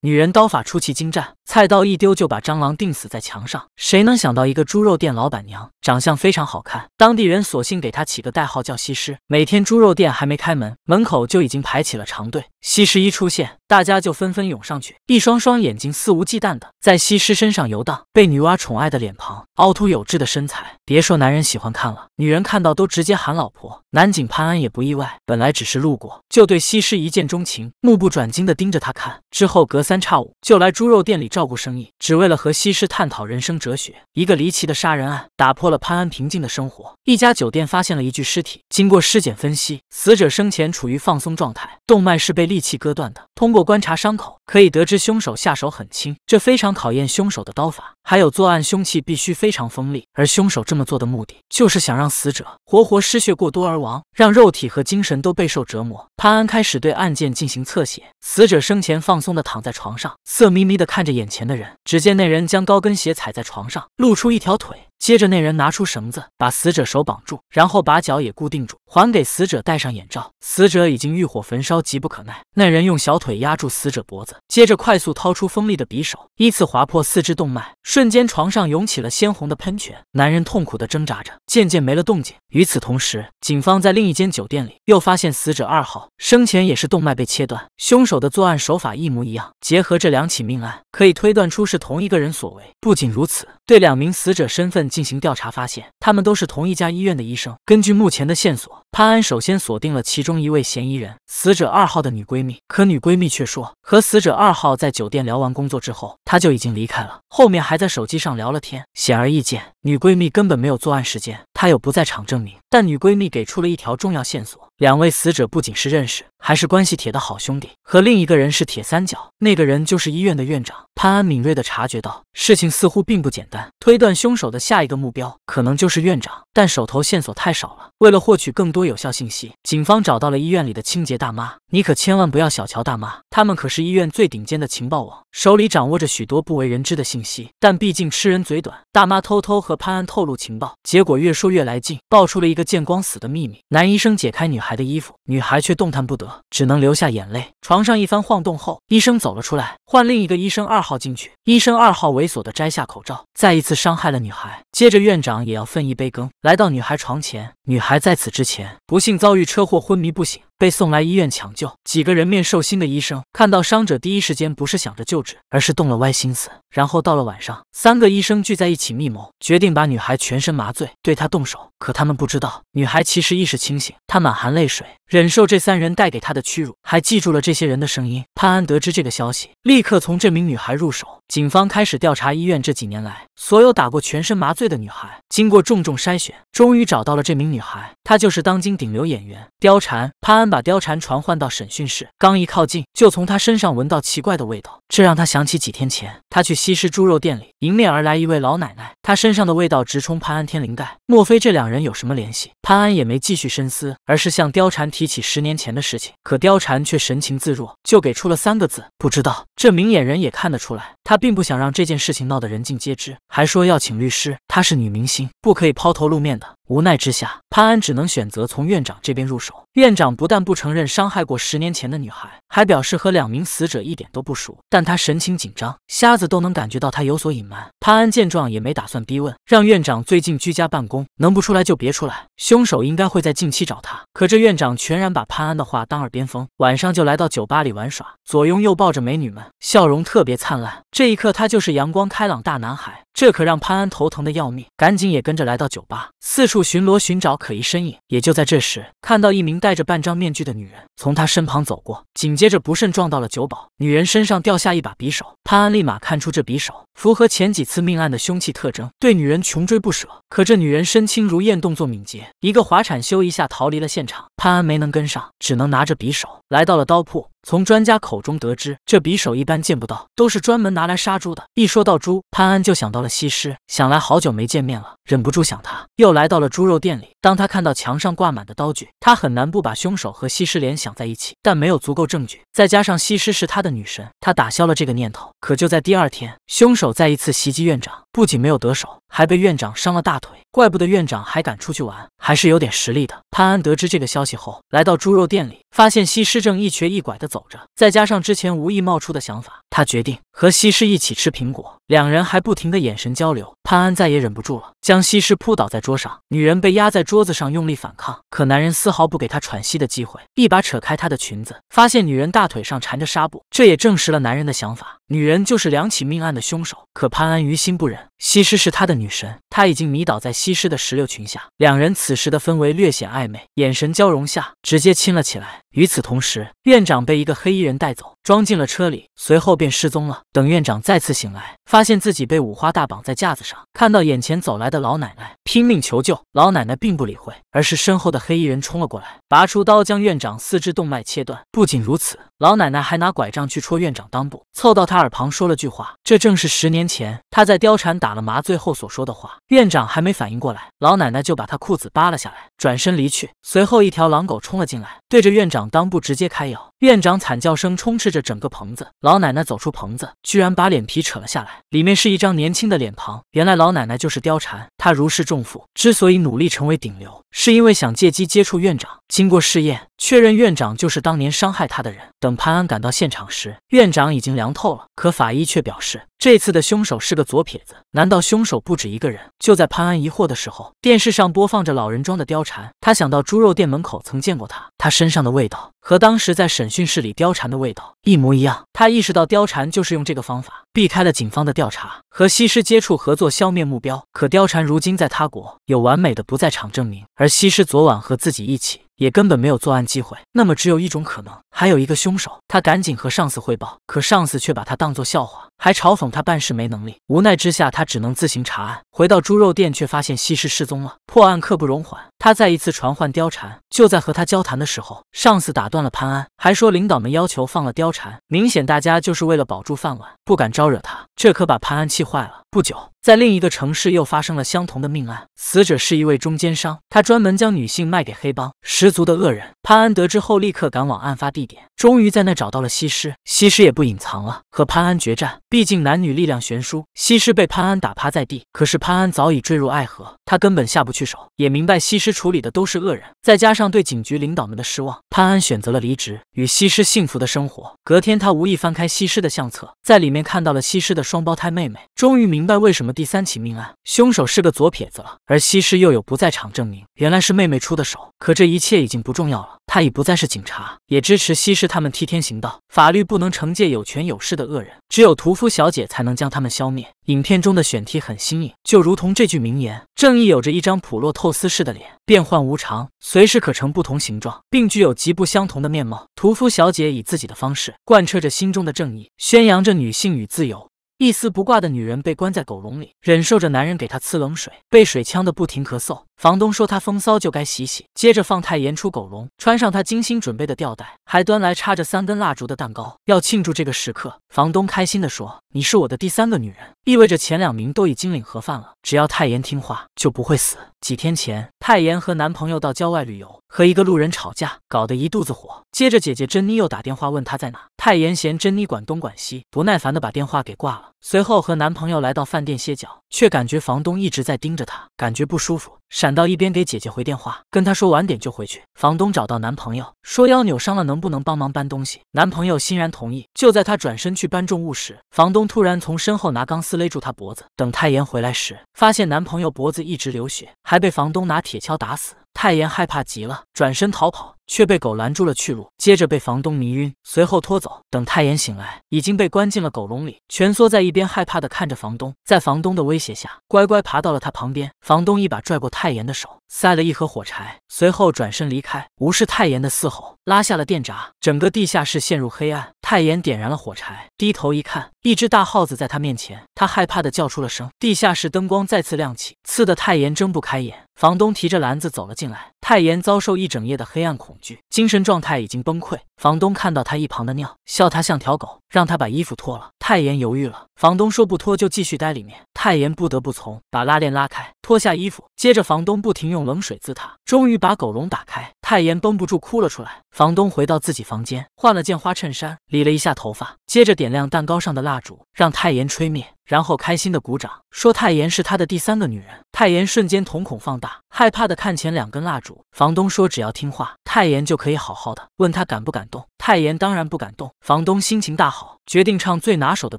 女人刀法出奇精湛，菜刀一丢就把蟑螂钉死在墙上。谁能想到一个猪肉店老板娘长相非常好看，当地人索性给她起个代号叫西施。每天猪肉店还没开门，门口就已经排起了长队。西施一出现，大家就纷纷涌上去，一双双眼睛肆无忌惮的在西施身上游荡。被女娲宠爱的脸庞，凹凸有致的身材，别说男人喜欢看了，女人看到都直接喊老婆。男警潘安也不意外，本来只是路过，就对西施一见钟情，目不转睛的盯着她看。之后隔三差五就来猪肉店里照顾生意，只为了和西施探讨人生哲学。一个离奇的杀人案打破了潘安平静的生活。一家酒店发现了一具尸体，经过尸检分析，死者生前处于放松状态，动脉是被利器割断的。通过观察伤口，可以得知凶手下手很轻，这非常考验凶手的刀法。还有作案凶器必须非常锋利，而凶手这么做的目的，就是想让死者活活失血过多而亡，让肉体和精神都备受折磨。潘安开始对案件进行侧写，死者生前放松的躺在床上，色眯眯的看着眼前的人。只见那人将高跟鞋踩在床上，露出一条腿。接着，那人拿出绳子，把死者手绑住，然后把脚也固定住，还给死者戴上眼罩。死者已经欲火焚烧，急不可耐。那人用小腿压住死者脖子，接着快速掏出锋利的匕首，依次划破四肢动脉。瞬间，床上涌起了鲜红的喷泉。男人痛苦的挣扎着，渐渐没了动静。与此同时，警方在另一间酒店里又发现死者二号生前也是动脉被切断，凶手的作案手法一模一样。结合这两起命案，可以推断出是同一个人所为。不仅如此，对两名死者身份。进行调查，发现他们都是同一家医院的医生。根据目前的线索，潘安首先锁定了其中一位嫌疑人，死者二号的女闺蜜。可女闺蜜却说，和死者二号在酒店聊完工作之后，她就已经离开了，后面还在手机上聊了天。显而易见，女闺蜜根本没有作案时间，她有不在场证明。但女闺蜜给出了一条重要线索：两位死者不仅是认识，还是关系铁的好兄弟，和另一个人是铁三角，那个人就是医院的院长。潘安敏锐地察觉到，事情似乎并不简单，推断凶手的下一个目标可能就是院长，但手头线索太少了。为了获取更多多有效信息，警方找到了医院里的清洁大妈。你可千万不要小瞧大妈，他们可是医院最顶尖的情报网，手里掌握着许多不为人知的信息。但毕竟吃人嘴短，大妈偷偷和潘安透露情报，结果越说越来劲，爆出了一个见光死的秘密。男医生解开女孩的衣服，女孩却动弹不得，只能流下眼泪。床上一番晃动后，医生走了出来，换另一个医生二号进去。医生二号猥琐地摘下口罩，再一次伤害了女孩。接着院长也要分一杯羹，来到女孩床前，女孩在此之前不幸遭遇车祸，昏迷不醒。被送来医院抢救，几个人面兽心的医生看到伤者，第一时间不是想着救治，而是动了歪心思。然后到了晚上，三个医生聚在一起密谋，决定把女孩全身麻醉，对她动手。可他们不知道，女孩其实意识清醒，她满含泪水，忍受这三人带给她的屈辱，还记住了这些人的声音。潘安得知这个消息，立刻从这名女孩入手。警方开始调查医院这几年来所有打过全身麻醉的女孩，经过重重筛选，终于找到了这名女孩，她就是当今顶流演员貂蝉。潘安把貂蝉传唤到审讯室，刚一靠近，就从她身上闻到奇怪的味道，这让他想起几天前他去西施猪肉店里，迎面而来一位老奶奶，她身上的味道直冲潘安天灵盖。莫非这两人有什么联系？潘安也没继续深思，而是向貂蝉提起十年前的事情。可貂蝉却神情自若，就给出了三个字：不知道。这明眼人也看得出来，他。并不想让这件事情闹得人尽皆知，还说要请律师。她是女明星，不可以抛头露面的。无奈之下，潘安只能选择从院长这边入手。院长不但不承认伤害过十年前的女孩，还表示和两名死者一点都不熟。但他神情紧张，瞎子都能感觉到他有所隐瞒。潘安见状也没打算逼问，让院长最近居家办公，能不出来就别出来。凶手应该会在近期找他。可这院长全然把潘安的话当耳边风，晚上就来到酒吧里玩耍，左拥右抱着美女们，笑容特别灿烂。这一刻，他就是阳光开朗大男孩。这可让潘安头疼的要命，赶紧也跟着来到酒吧，四处巡逻寻找可疑身影。也就在这时，看到一名戴着半张面具的女人从他身旁走过，紧接着不慎撞到了酒保，女人身上掉下一把匕首。潘安立马看出这匕首符合前几次命案的凶器特征，对女人穷追不舍。可这女人身轻如燕，动作敏捷，一个滑铲修一下逃离了现场。潘安没能跟上，只能拿着匕首来到了刀铺。从专家口中得知，这匕首一般见不到，都是专门拿来杀猪的。一说到猪，潘安就想到了西施，想来好久没见面了，忍不住想她。又来到了猪肉店里，当他看到墙上挂满的刀具，他很难不把凶手和西施联想在一起。但没有足够证据，再加上西施是他的女神，他打消了这个念头。可就在第二天，凶手再一次袭击院长，不仅没有得手，还被院长伤了大腿，怪不得院长还敢出去玩，还是有点实力的。潘安得知这个消息后，来到猪肉店里，发现西施正一瘸一拐的走着，再加上之前无意冒出的想法，他决定和西施一起吃苹果。两人还不停的眼神交流，潘安再也忍不住了，将西施扑倒在桌上，女人被压在桌子上用力反抗，可男人丝毫不给她喘息的机会，一把扯开她的裙子，发现女人大腿上缠着纱布，这也证实了男人的想法，女人就是两起命案的凶手。可潘安于心不忍，西施是他的女神，他已经迷倒在西施的石榴裙下，两人此时的氛围略显暧昧，眼神交融下，直接亲了起来。与此同时，院长被一个黑衣人带走，装进了车里，随后便失踪了。等院长再次醒来，发现自己被五花大绑在架子上，看到眼前走来的老奶奶，拼命求救。老奶奶并不理会，而是身后的黑衣人冲了过来，拔出刀将院长四肢动脉切断。不仅如此，老奶奶还拿拐杖去戳院长裆部，凑到他耳旁说了句话，这正是十年前他在貂蝉打打了麻醉后所说的话。院长还没反应过来，老奶奶就把他裤子扒了下来，转身离去。随后，一条狼狗冲了进来，对着院长。裆部直接开咬，院长惨叫声充斥着整个棚子。老奶奶走出棚子，居然把脸皮扯了下来，里面是一张年轻的脸庞。原来老奶奶就是貂蝉，她如释重负，之所以努力成为顶流，是因为想借机接触院长。经过试验，确认院长就是当年伤害她的人。等潘安赶到现场时，院长已经凉透了，可法医却表示这次的凶手是个左撇子。难道凶手不止一个人？就在潘安疑惑的时候，电视上播放着老人装的貂蝉，他想到猪肉店门口曾见过她，她身上的味道。和当时在审讯室里貂蝉的味道一模一样，他意识到貂蝉就是用这个方法避开了警方的调查，和西施接触合作消灭目标。可貂蝉如今在他国有完美的不在场证明，而西施昨晚和自己一起。也根本没有作案机会，那么只有一种可能，还有一个凶手。他赶紧和上司汇报，可上司却把他当作笑话，还嘲讽他办事没能力。无奈之下，他只能自行查案。回到猪肉店，却发现西施失踪了。破案刻不容缓，他再一次传唤貂蝉。就在和他交谈的时候，上司打断了潘安，还说领导们要求放了貂蝉，明显大家就是为了保住饭碗，不敢招惹他。这可把潘安气坏了。不久。在另一个城市又发生了相同的命案，死者是一位中间商，他专门将女性卖给黑帮，十足的恶人。潘安得知后，立刻赶往案发地点，终于在那找到了西施。西施也不隐藏了，和潘安决战。毕竟男女力量悬殊，西施被潘安打趴在地，可是潘安早已坠入爱河，他根本下不去手，也明白西施处理的都是恶人。再加上对警局领导们的失望，潘安选择了离职，与西施幸福的生活。隔天，他无意翻开西施的相册，在里面看到了西施的双胞胎妹妹，终于明白为什么。第三起命案，凶手是个左撇子了，而西施又有不在场证明，原来是妹妹出的手。可这一切已经不重要了，他已不再是警察，也支持西施他们替天行道。法律不能惩戒有权有势的恶人，只有屠夫小姐才能将他们消灭。影片中的选题很新颖，就如同这句名言：正义有着一张普洛透斯式的脸，变幻无常，随时可成不同形状，并具有极不相同的面貌。屠夫小姐以自己的方式贯彻着心中的正义，宣扬着女性与自由。一丝不挂的女人被关在狗笼里，忍受着男人给她呲冷水，被水呛得不停咳嗽。房东说她风骚就该洗洗，接着放泰妍出狗笼，穿上她精心准备的吊带，还端来插着三根蜡烛的蛋糕，要庆祝这个时刻。房东开心地说：“你是我的第三个女人，意味着前两名都已经领盒饭了。只要泰妍听话，就不会死。”几天前，泰妍和男朋友到郊外旅游，和一个路人吵架，搞得一肚子火。接着，姐姐珍妮又打电话问她在哪。泰妍嫌珍妮管东管西，不耐烦的把电话给挂了。随后和男朋友来到饭店歇脚，却感觉房东一直在盯着她，感觉不舒服。闪到一边给姐姐回电话，跟她说晚点就回去。房东找到男朋友，说腰扭伤了，能不能帮忙搬东西？男朋友欣然同意。就在他转身去搬重物时，房东突然从身后拿钢丝勒住他脖子。等泰妍回来时，发现男朋友脖子一直流血，还被房东拿铁锹打死。泰妍害怕极了，转身逃跑，却被狗拦住了去路，接着被房东迷晕，随后拖走。等太妍醒来，已经被关进了狗笼里，蜷缩在一边，害怕的看着房东。在房东的威胁下，乖乖爬到了他旁边。房东一把拽过太妍的手，塞了一盒火柴，随后转身离开，无视太妍的嘶吼，拉下了电闸，整个地下室陷入黑暗。泰妍点燃了火柴，低头一看，一只大耗子在他面前，他害怕的叫出了声。地下室灯光再次亮起，刺得泰妍睁不开眼。房东提着篮子走了进来，泰妍遭受一整夜的黑暗恐惧，精神状态已经崩溃。房东看到他一旁的尿，笑他像条狗，让他把衣服脱了。泰妍犹豫了，房东说不脱就继续待里面，泰妍不得不从，把拉链拉开，脱下衣服，接着房东不停用冷水滋他，终于把狗笼打开，泰妍绷不住哭了出来。房东回到自己房间，换了件花衬衫，理了一下头发，接着点亮蛋糕上的蜡烛，让泰妍吹灭。然后开心的鼓掌，说泰妍是他的第三个女人。泰妍瞬间瞳孔放大，害怕的看前两根蜡烛。房东说只要听话，泰妍就可以好好的。问他感不感动，泰妍当然不敢动。房东心情大好，决定唱最拿手的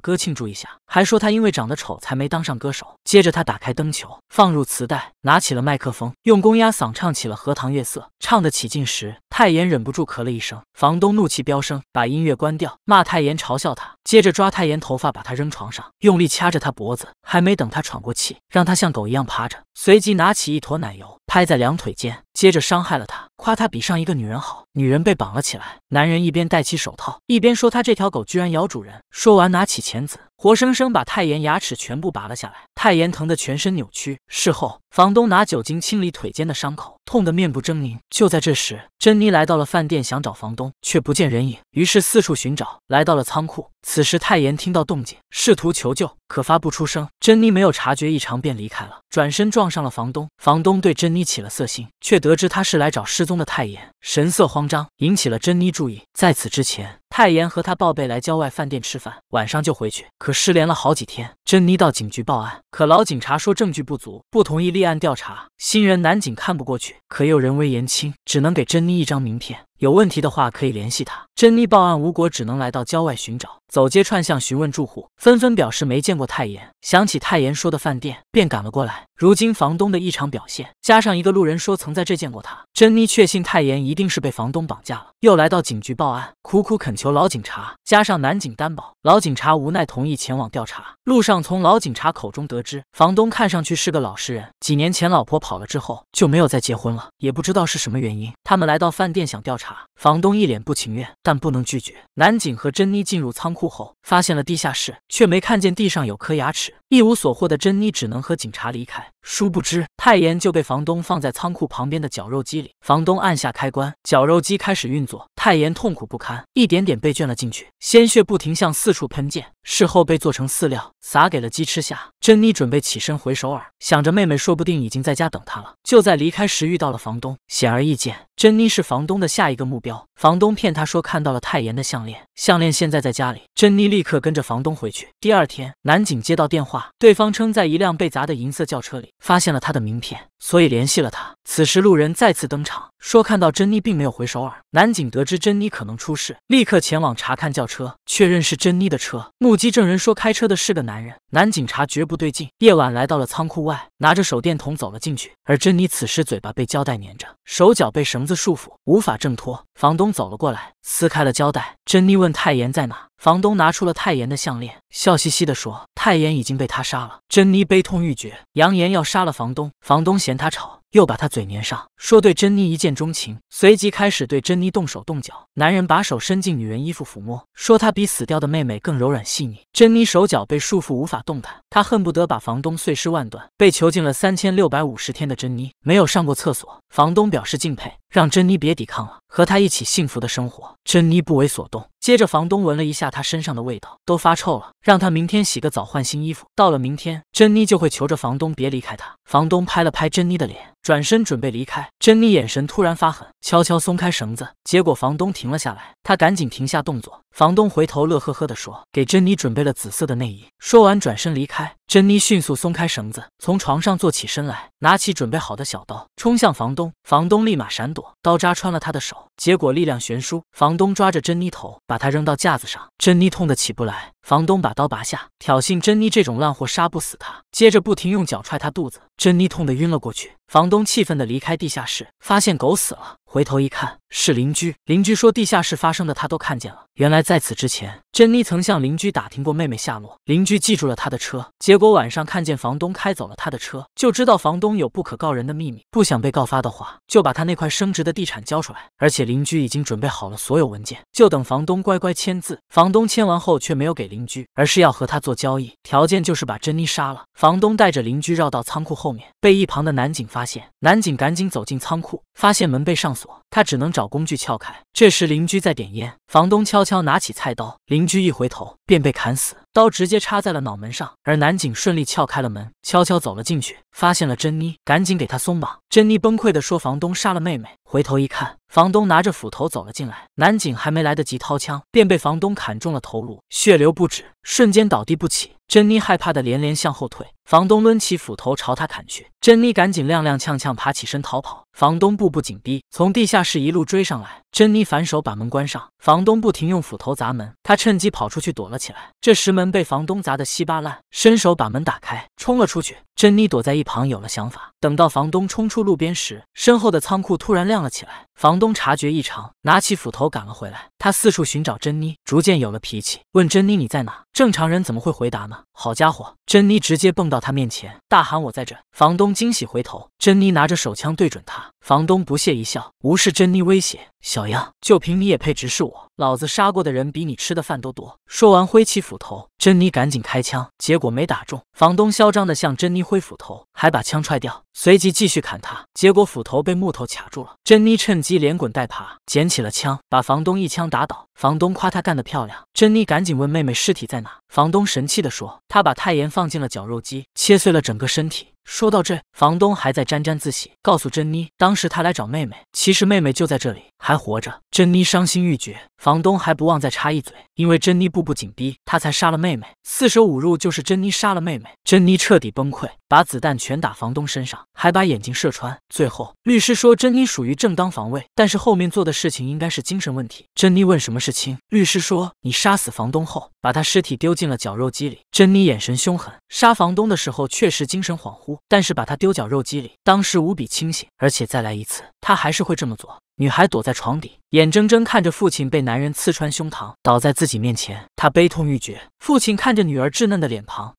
歌庆祝一下，还说他因为长得丑才没当上歌手。接着他打开灯球，放入磁带，拿起了麦克风，用公鸭嗓唱起了《荷塘月色》。唱得起劲时，泰妍忍不住咳了一声。房东怒气飙升，把音乐关掉，骂泰妍嘲笑他，接着抓泰妍头发，把她扔床上，用力。掐着他脖子，还没等他喘过气，让他像狗一样趴着，随即拿起一坨奶油拍在两腿间，接着伤害了他，夸他比上一个女人好。女人被绑了起来，男人一一边戴起手套，一边说他这条狗居然咬主人。说完，拿起钳子，活生生把泰妍牙齿全部拔了下来。泰妍疼得全身扭曲。事后，房东拿酒精清理腿间的伤口，痛得面部狰狞。就在这时，珍妮来到了饭店，想找房东，却不见人影，于是四处寻找，来到了仓库。此时，泰妍听到动静，试图求救。可发不出声，珍妮没有察觉异常便离开了，转身撞上了房东。房东对珍妮起了色心，却得知她是来找失踪的泰妍，神色慌张，引起了珍妮注意。在此之前，泰妍和他报备来郊外饭店吃饭，晚上就回去。可失联了好几天，珍妮到警局报案，可老警察说证据不足，不同意立案调查。新人男警看不过去，可又人微言轻，只能给珍妮一张名片。有问题的话可以联系他。珍妮报案无果，只能来到郊外寻找，走街串巷询问住户，纷纷表示没见过泰妍。想起泰妍说的饭店，便赶了过来。如今房东的异常表现，加上一个路人说曾在这见过他，珍妮确信泰妍一定是被房东绑架了。又来到警局报案，苦苦恳求老警察，加上男警担保，老警察无奈同意前往调查。路上从老警察口中得知，房东看上去是个老实人，几年前老婆跑了之后就没有再结婚了，也不知道是什么原因。他们来到饭店想调查。房东一脸不情愿，但不能拒绝。男警和珍妮进入仓库后，发现了地下室，却没看见地上有颗牙齿。一无所获的珍妮只能和警察离开。殊不知，泰妍就被房东放在仓库旁边的绞肉机里。房东按下开关，绞肉机开始运作。泰妍痛苦不堪，一点点被卷了进去，鲜血不停向四处喷溅。事后被做成饲料，撒给了鸡吃下。珍妮准备起身回首尔，想着妹妹说不定已经在家等她了。就在离开时遇到了房东，显而易见，珍妮是房东的下一个的目标。房东骗他说看到了泰妍的项链，项链现在在家里。珍妮立刻跟着房东回去。第二天，男警接到电话，对方称在一辆被砸的银色轿车里。发现了他的名片，所以联系了他。此时路人再次登场，说看到珍妮并没有回首尔。男警得知珍妮可能出事，立刻前往查看轿车，确认是珍妮的车。目击证人说开车的是个男人。男警察觉不对劲，夜晚来到了仓库外，拿着手电筒走了进去。而珍妮此时嘴巴被胶带粘着，手脚被绳子束缚，无法挣脱。房东走了过来，撕开了胶带。珍妮问泰妍在哪，房东拿出了泰妍的项链，笑嘻嘻地说泰妍已经被他杀了。珍妮悲痛欲绝，扬言要杀了房东。房东嫌他吵。又把他嘴粘上，说对珍妮一见钟情，随即开始对珍妮动手动脚。男人把手伸进女人衣服抚摸，说她比死掉的妹妹更柔软细腻。珍妮手脚被束缚，无法动弹，她恨不得把房东碎尸万段。被囚禁了三千六百五十天的珍妮没有上过厕所，房东表示敬佩，让珍妮别抵抗了，和他一起幸福的生活。珍妮不为所动。接着，房东闻了一下她身上的味道，都发臭了，让她明天洗个澡换新衣服。到了明天，珍妮就会求着房东别离开她。房东拍了拍珍妮的脸。转身准备离开，珍妮眼神突然发狠，悄悄松开绳子，结果房东停了下来，他赶紧停下动作。房东回头乐呵呵地说：“给珍妮准备了紫色的内衣。”说完转身离开。珍妮迅速松开绳子，从床上坐起身来，拿起准备好的小刀，冲向房东。房东立马闪躲，刀扎穿了他的手，结果力量悬殊，房东抓着珍妮头，把她扔到架子上。珍妮痛得起不来，房东把刀拔下，挑衅珍妮这种烂货杀不死她，接着不停用脚踹她肚子，珍妮痛得晕了过去。房东气愤地离开地下室，发现狗死了，回头一看是邻居。邻居说地下室发生的他都看见了。原来在此之前，珍妮曾向邻居打听过妹妹下落，邻居记住了她的车。结果晚上看见房东开走了他的车，就知道房东有不可告人的秘密，不想被告发的话，就把他那块升值的地产交出来。而且邻居已经准备好了所有文件，就等房东乖乖签字。房东签完后却没有给邻居，而是要和他做交易，条件就是把珍妮杀了。房东带着邻居绕到仓库后面，被一旁的男警发。现男警赶紧走进仓库，发现门被上锁锁，他只能找工具撬开。这时邻居在点烟，房东悄悄拿起菜刀，邻居一回头便被砍死，刀直接插在了脑门上。而男警顺利撬开了门，悄悄走了进去，发现了珍妮，赶紧给她松绑。珍妮崩溃的说：“房东杀了妹妹。”回头一看，房东拿着斧头走了进来，男警还没来得及掏枪，便被房东砍中了头颅，血流不止，瞬间倒地不起。珍妮害怕的连连向后退，房东抡起斧头朝她砍去，珍妮赶紧踉踉跄跄爬起身逃跑，房东步步紧逼，从地下他是一路追上来。珍妮反手把门关上，房东不停用斧头砸门，她趁机跑出去躲了起来。这时门被房东砸得稀巴烂，伸手把门打开，冲了出去。珍妮躲在一旁有了想法，等到房东冲出路边时，身后的仓库突然亮了起来。房东察觉异常，拿起斧头赶了回来。他四处寻找珍妮，逐渐有了脾气，问珍妮：“你在哪？”正常人怎么会回答呢？好家伙，珍妮直接蹦到他面前，大喊：“我在这！”房东惊喜回头，珍妮拿着手枪对准他。房东不屑一笑，无视珍妮威胁：“小样，就凭你也配直视我？老子杀过的人比你吃的饭都多。”说完挥起斧头，珍妮赶紧开枪，结果没打中。房东嚣张的向珍妮挥斧头，还把枪踹掉，随即继续砍他，结果斧头被木头卡住了。珍妮趁机连滚带爬，捡起了枪，把房东一枪打倒。房东夸他干得漂亮，珍妮赶紧问妹妹尸体在哪。房东神气的说：“他把泰妍放进了绞肉机，切碎了整个身体。”说到这，房东还在沾沾自喜，告诉珍妮，当时他来找妹妹，其实妹妹就在这里，还活着。珍妮伤心欲绝，房东还不忘再插一嘴，因为珍妮步步紧逼，他才杀了妹妹，四舍五入就是珍妮杀了妹妹。珍妮彻底崩溃，把子弹全打房东身上，还把眼睛射穿。最后，律师说珍妮属于正当防卫，但是后面做的事情应该是精神问题。珍妮问什么是轻，律师说你杀死房东后，把他尸体丢进了绞肉机里。珍妮眼神凶狠，杀房东的时候确实精神恍惚。但是把他丢绞肉机里，当时无比清醒，而且再来一次，他还是会这么做。女孩躲在床底，眼睁睁看着父亲被男人刺穿胸膛，倒在自己面前，她悲痛欲绝。父亲看着女儿稚嫩的脸庞。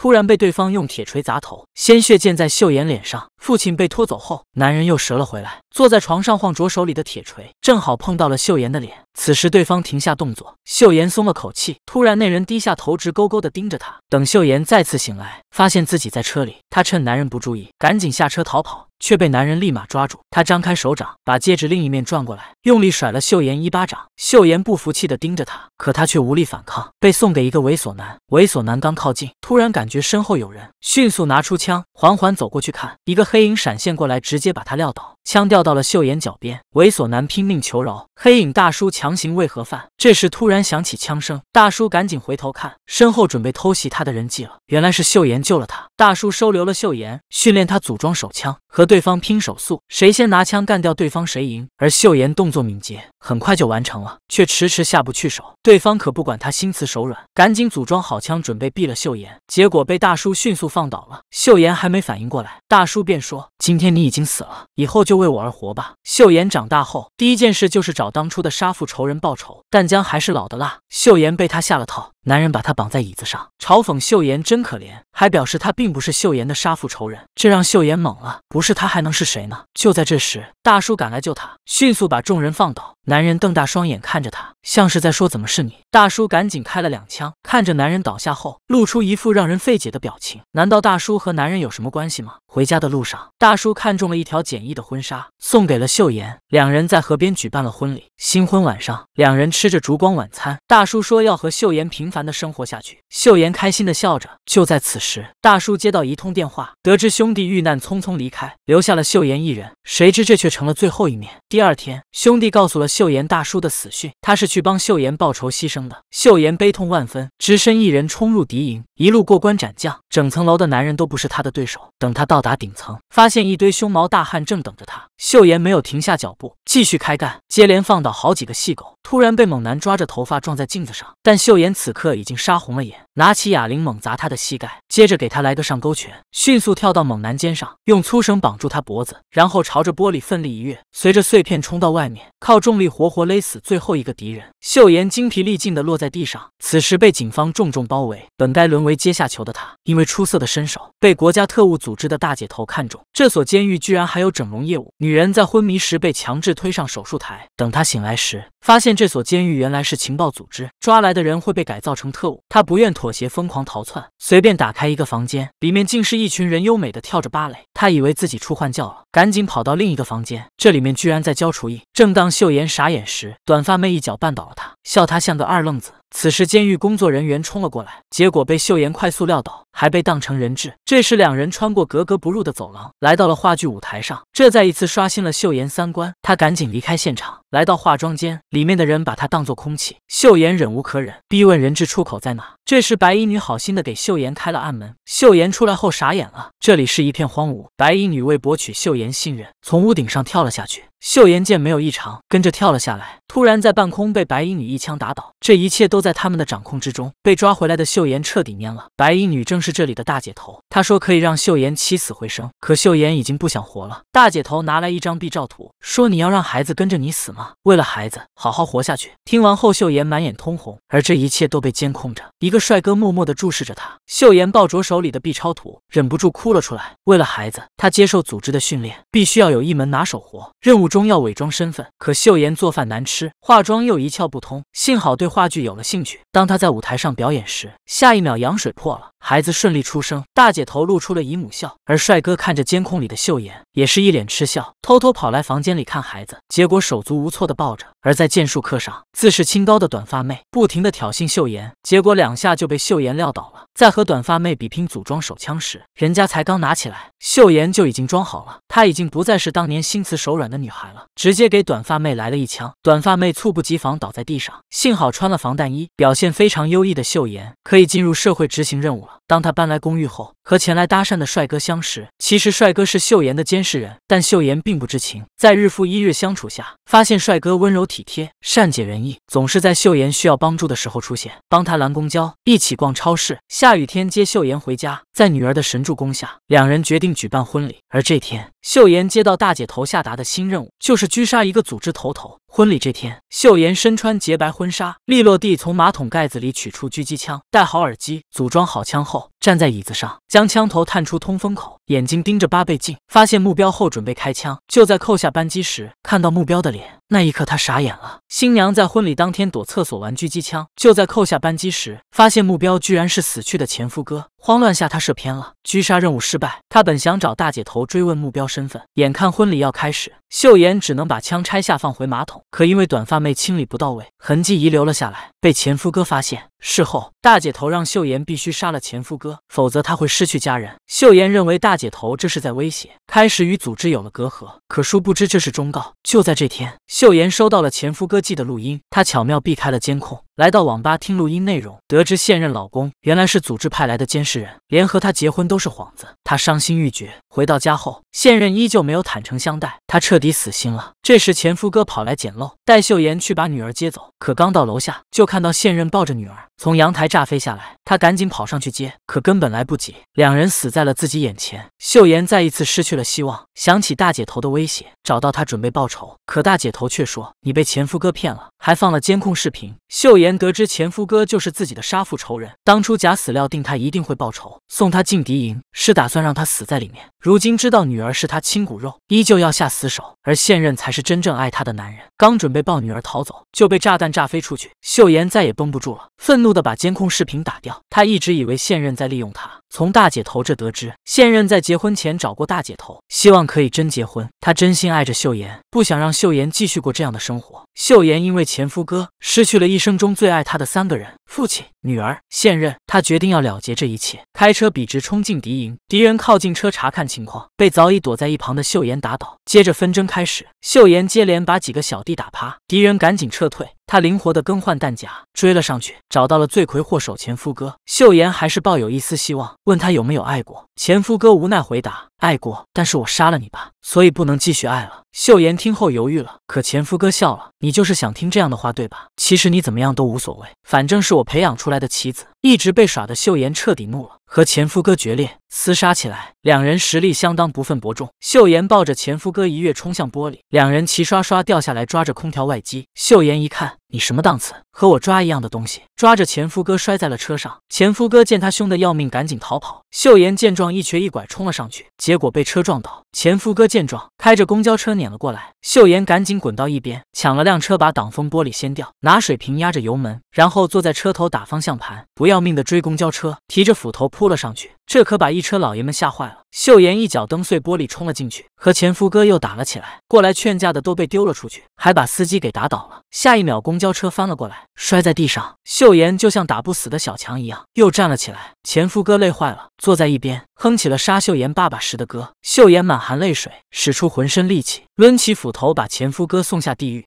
突然被对方用铁锤砸头，鲜血溅在秀妍脸上。父亲被拖走后，男人又折了回来，坐在床上晃着手里的铁锤，正好碰到了秀妍的脸。此时对方停下动作，秀妍松了口气。突然那人低下头，直勾勾的盯着她。等秀妍再次醒来，发现自己在车里，她趁男人不注意，赶紧下车逃跑。却被男人立马抓住，他张开手掌，把戒指另一面转过来，用力甩了秀妍一巴掌。秀妍不服气的盯着他，可他却无力反抗，被送给一个猥琐男。猥琐男刚靠近，突然感觉身后有人，迅速拿出枪，缓缓走过去看，一个黑影闪现过来，直接把他撂倒，枪掉到了秀妍脚边。猥琐男拼命求饶，黑影大叔强行喂盒饭？这时突然响起枪声，大叔赶紧回头看，身后准备偷袭他的人迹了，原来是秀妍救了他。大叔收留了秀妍，训练他组装手枪和。对方拼手速，谁先拿枪干掉对方谁赢。而秀妍动作敏捷，很快就完成了，却迟迟下不去手。对方可不管他心慈手软，赶紧组装好枪准备毙了秀妍，结果被大叔迅速放倒了。秀妍还没反应过来，大叔便说：“今天你已经死了，以后就就为我而活吧。”秀妍长大后，第一件事就是找当初的杀父仇人报仇，但姜还是老的辣。秀妍被他下了套。男人把她绑在椅子上，嘲讽秀妍真可怜，还表示他并不是秀妍的杀父仇人，这让秀妍懵了。不是他还能是谁呢？就在这时，大叔赶来救他，迅速把众人放倒。男人瞪大双眼看着他，像是在说：“怎么是你？”大叔赶紧开了两枪，看着男人倒下后，露出一副让人费解的表情。难道大叔和男人有什么关系吗？回家的路上，大叔看中了一条简易的婚纱，送给了秀妍。两人在河边举办了婚礼。新婚晚上，两人吃着烛光晚餐。大叔说要和秀妍平凡的生活下去。秀妍开心的笑着。就在此时，大叔接到一通电话，得知兄弟遇难，匆匆离开，留下了秀妍一人。谁知这却成了最后一面。第二天，兄弟告诉了秀妍大叔的死讯，他是去帮秀妍报仇牺牲的。秀妍悲痛万分，只身一人冲入敌营，一路过关斩将，整层楼的男人都不是他的对手。等他到到达顶层，发现一堆凶毛大汉正等着他。秀妍没有停下脚步，继续开干，接连放倒好几个细狗。突然被猛男抓着头发撞在镜子上，但秀妍此刻已经杀红了眼，拿起哑铃猛砸他的膝盖，接着给他来个上勾拳，迅速跳到猛男肩上，用粗绳绑住他脖子，然后朝着玻璃奋力一跃，随着碎片冲到外面，靠重力活活勒死最后一个敌人。秀妍精疲力尽的落在地上，此时被警方重重包围。本该沦为阶下囚的他，因为出色的身手，被国家特务组织的大大姐头看中。这所监狱居然还有整容业务，女人在昏迷时被强制推上手术台，等她醒来时，发现这所监狱原来是情报组织抓来的人会被改造。成特务。她不愿妥协，疯狂逃窜，随便打开一个房间，里面竟是一群人优美的跳着芭蕾。她以为自己出幻觉了，赶紧跑到另一个房间，这里面居然在教厨艺。正当秀妍傻眼时，短发妹一脚绊倒了她，笑她像个二愣子。此时，监狱工作人员冲了过来，结果被秀妍快速撂倒，还被当成人质。这时，两人穿过格格不入的走廊，来到了话剧舞台上。这再一次刷新了秀妍三观，她赶紧离开现场，来到化妆间。里面的人把她当作空气，秀妍忍无可忍，逼问人质出口在哪。这时，白衣女好心的给秀妍开了暗门。秀妍出来后傻眼了，这里是一片荒芜。白衣女为博取秀妍信任，从屋顶上跳了下去。秀妍见没有异常，跟着跳了下来。突然在半空被白衣女一枪打倒，这一切都在他们的掌控之中。被抓回来的秀妍彻底蔫了。白衣女正是这里的大姐头，她说可以让秀妍起死回生，可秀妍已经不想活了。大姐头拿来一张臂照图，说你要让孩子跟着你死吗？为了孩子，好好活下去。听完后，秀妍满眼通红，而这一切都被监控着。一个帅哥默默地注视着她。秀妍抱着手里的 B 超图，忍不住哭了出来。为了孩子，她接受组织的训练，必须要有一门拿手活，任务。中要伪装身份，可秀妍做饭难吃，化妆又一窍不通。幸好对话剧有了兴趣。当她在舞台上表演时，下一秒羊水破了，孩子顺利出生。大姐头露出了姨母笑，而帅哥看着监控里的秀妍，也是一脸嗤笑，偷偷跑来房间里看孩子，结果手足无错的抱着。而在剑术课上，自视清高的短发妹不停的挑衅秀妍，结果两下就被秀妍撂倒了。在和短发妹比拼组装手枪时，人家才刚拿起来，秀妍就已经装好了。她已经不再是当年心慈手软的女孩。了，直接给短发妹来了一枪，短发妹猝不及防倒在地上，幸好穿了防弹衣，表现非常优异的秀妍可以进入社会执行任务了。当她搬来公寓后，和前来搭讪的帅哥相识，其实帅哥是秀妍的监视人，但秀妍并不知情。在日复一日相处下，发现帅哥温柔体贴、善解人意，总是在秀妍需要帮助的时候出现，帮她拦公交，一起逛超市，下雨天接秀妍回家。在女儿的神助攻下，两人决定举办婚礼。而这天，秀妍接到大姐头下达的新任务。就是狙杀一个组织头头。婚礼这天，秀妍身穿洁白婚纱，利落地从马桶盖子里取出狙击枪，戴好耳机，组装好枪后，站在椅子上，将枪头探出通风口，眼睛盯着八倍镜，发现目标后准备开枪。就在扣下扳机时，看到目标的脸，那一刻他傻眼了。新娘在婚礼当天躲厕所玩狙击枪，就在扣下扳机时，发现目标居然是死去的前夫哥。慌乱下，他射偏了，狙杀任务失败。他本想找大姐头追问目标身份，眼看婚礼要开始，秀妍只能把枪拆下放回马桶。可因为短发妹清理不到位，痕迹遗留了下来，被前夫哥发现。事后，大姐头让秀妍必须杀了前夫哥，否则她会失去家人。秀妍认为大姐头这是在威胁，开始与组织有了隔阂。可殊不知这是忠告。就在这天，秀妍收到了前夫哥寄的录音，她巧妙避开了监控，来到网吧听录音内容，得知现任老公原来是组织派来的监视人，连和她结婚都是幌子，她伤心欲绝。回到家后，现任依旧没有坦诚相待，她彻底死心了。这时前夫哥跑来捡漏，带秀妍去把女儿接走。可刚到楼下，就看到现任抱着女儿。从阳台炸飞下来，他赶紧跑上去接，可根本来不及，两人死在了自己眼前。秀妍再一次失去了希望，想起大姐头的威胁，找到他准备报仇，可大姐头却说：“你被前夫哥骗了，还放了监控视频。”秀妍得知前夫哥就是自己的杀父仇人，当初假死料定他一定会报仇，送他进敌营是打算让他死在里面。如今知道女儿是他亲骨肉，依旧要下死手，而现任才是真正爱他的男人。刚准备抱女儿逃走，就被炸弹炸飞出去，秀妍再也绷不住了，愤怒。的把监控视频打掉，她一直以为现任在利用她。从大姐头这得知，现任在结婚前找过大姐头，希望可以真结婚。他真心爱着秀妍，不想让秀妍继续过这样的生活。秀妍因为前夫哥失去了一生中最爱她的三个人：父亲、女儿、现任。他决定要了结这一切，开车笔直冲进敌营。敌人靠近车查看情况，被早已躲在一旁的秀妍打倒。接着纷争开始，秀妍接连把几个小弟打趴，敌人赶紧撤退。他灵活的更换弹夹，追了上去，找到了罪魁祸首前夫哥。秀妍还是抱有一丝希望，问他有没有爱过。前夫哥无奈回答。爱过，但是我杀了你吧，所以不能继续爱了。秀妍听后犹豫了，可前夫哥笑了，你就是想听这样的话对吧？其实你怎么样都无所谓，反正是我培养出来的棋子。一直被耍的秀妍彻底怒了，和前夫哥决裂，厮杀起来。两人实力相当不分伯仲。秀妍抱着前夫哥一跃冲向玻璃，两人齐刷刷掉下来，抓着空调外机。秀妍一看，你什么档次？和我抓一样的东西！抓着前夫哥摔在了车上。前夫哥见他凶得要命，赶紧逃跑。秀妍见状，一瘸一拐冲了上去，结果被车撞倒。前夫哥见状，开着公交车撵了过来。秀妍赶紧滚到一边，抢了辆车，把挡风玻璃掀掉，拿水瓶压着油门，然后坐在车头打方向盘，不要命的追公交车，提着斧头扑了上去。这可把一车老爷们吓坏了。秀妍一脚蹬碎玻璃，冲了进去，和前夫哥又打了起来。过来劝架的都被丢了出去，还把司机给打倒了。下一秒，公交车翻了过来，摔在地上。秀妍就像打不死的小强一样，又站了起来。前夫哥累坏了，坐在一边，哼起了杀秀妍爸爸时的歌。秀妍满含泪水，使出浑身力气，抡起斧头，把前夫哥送下地狱。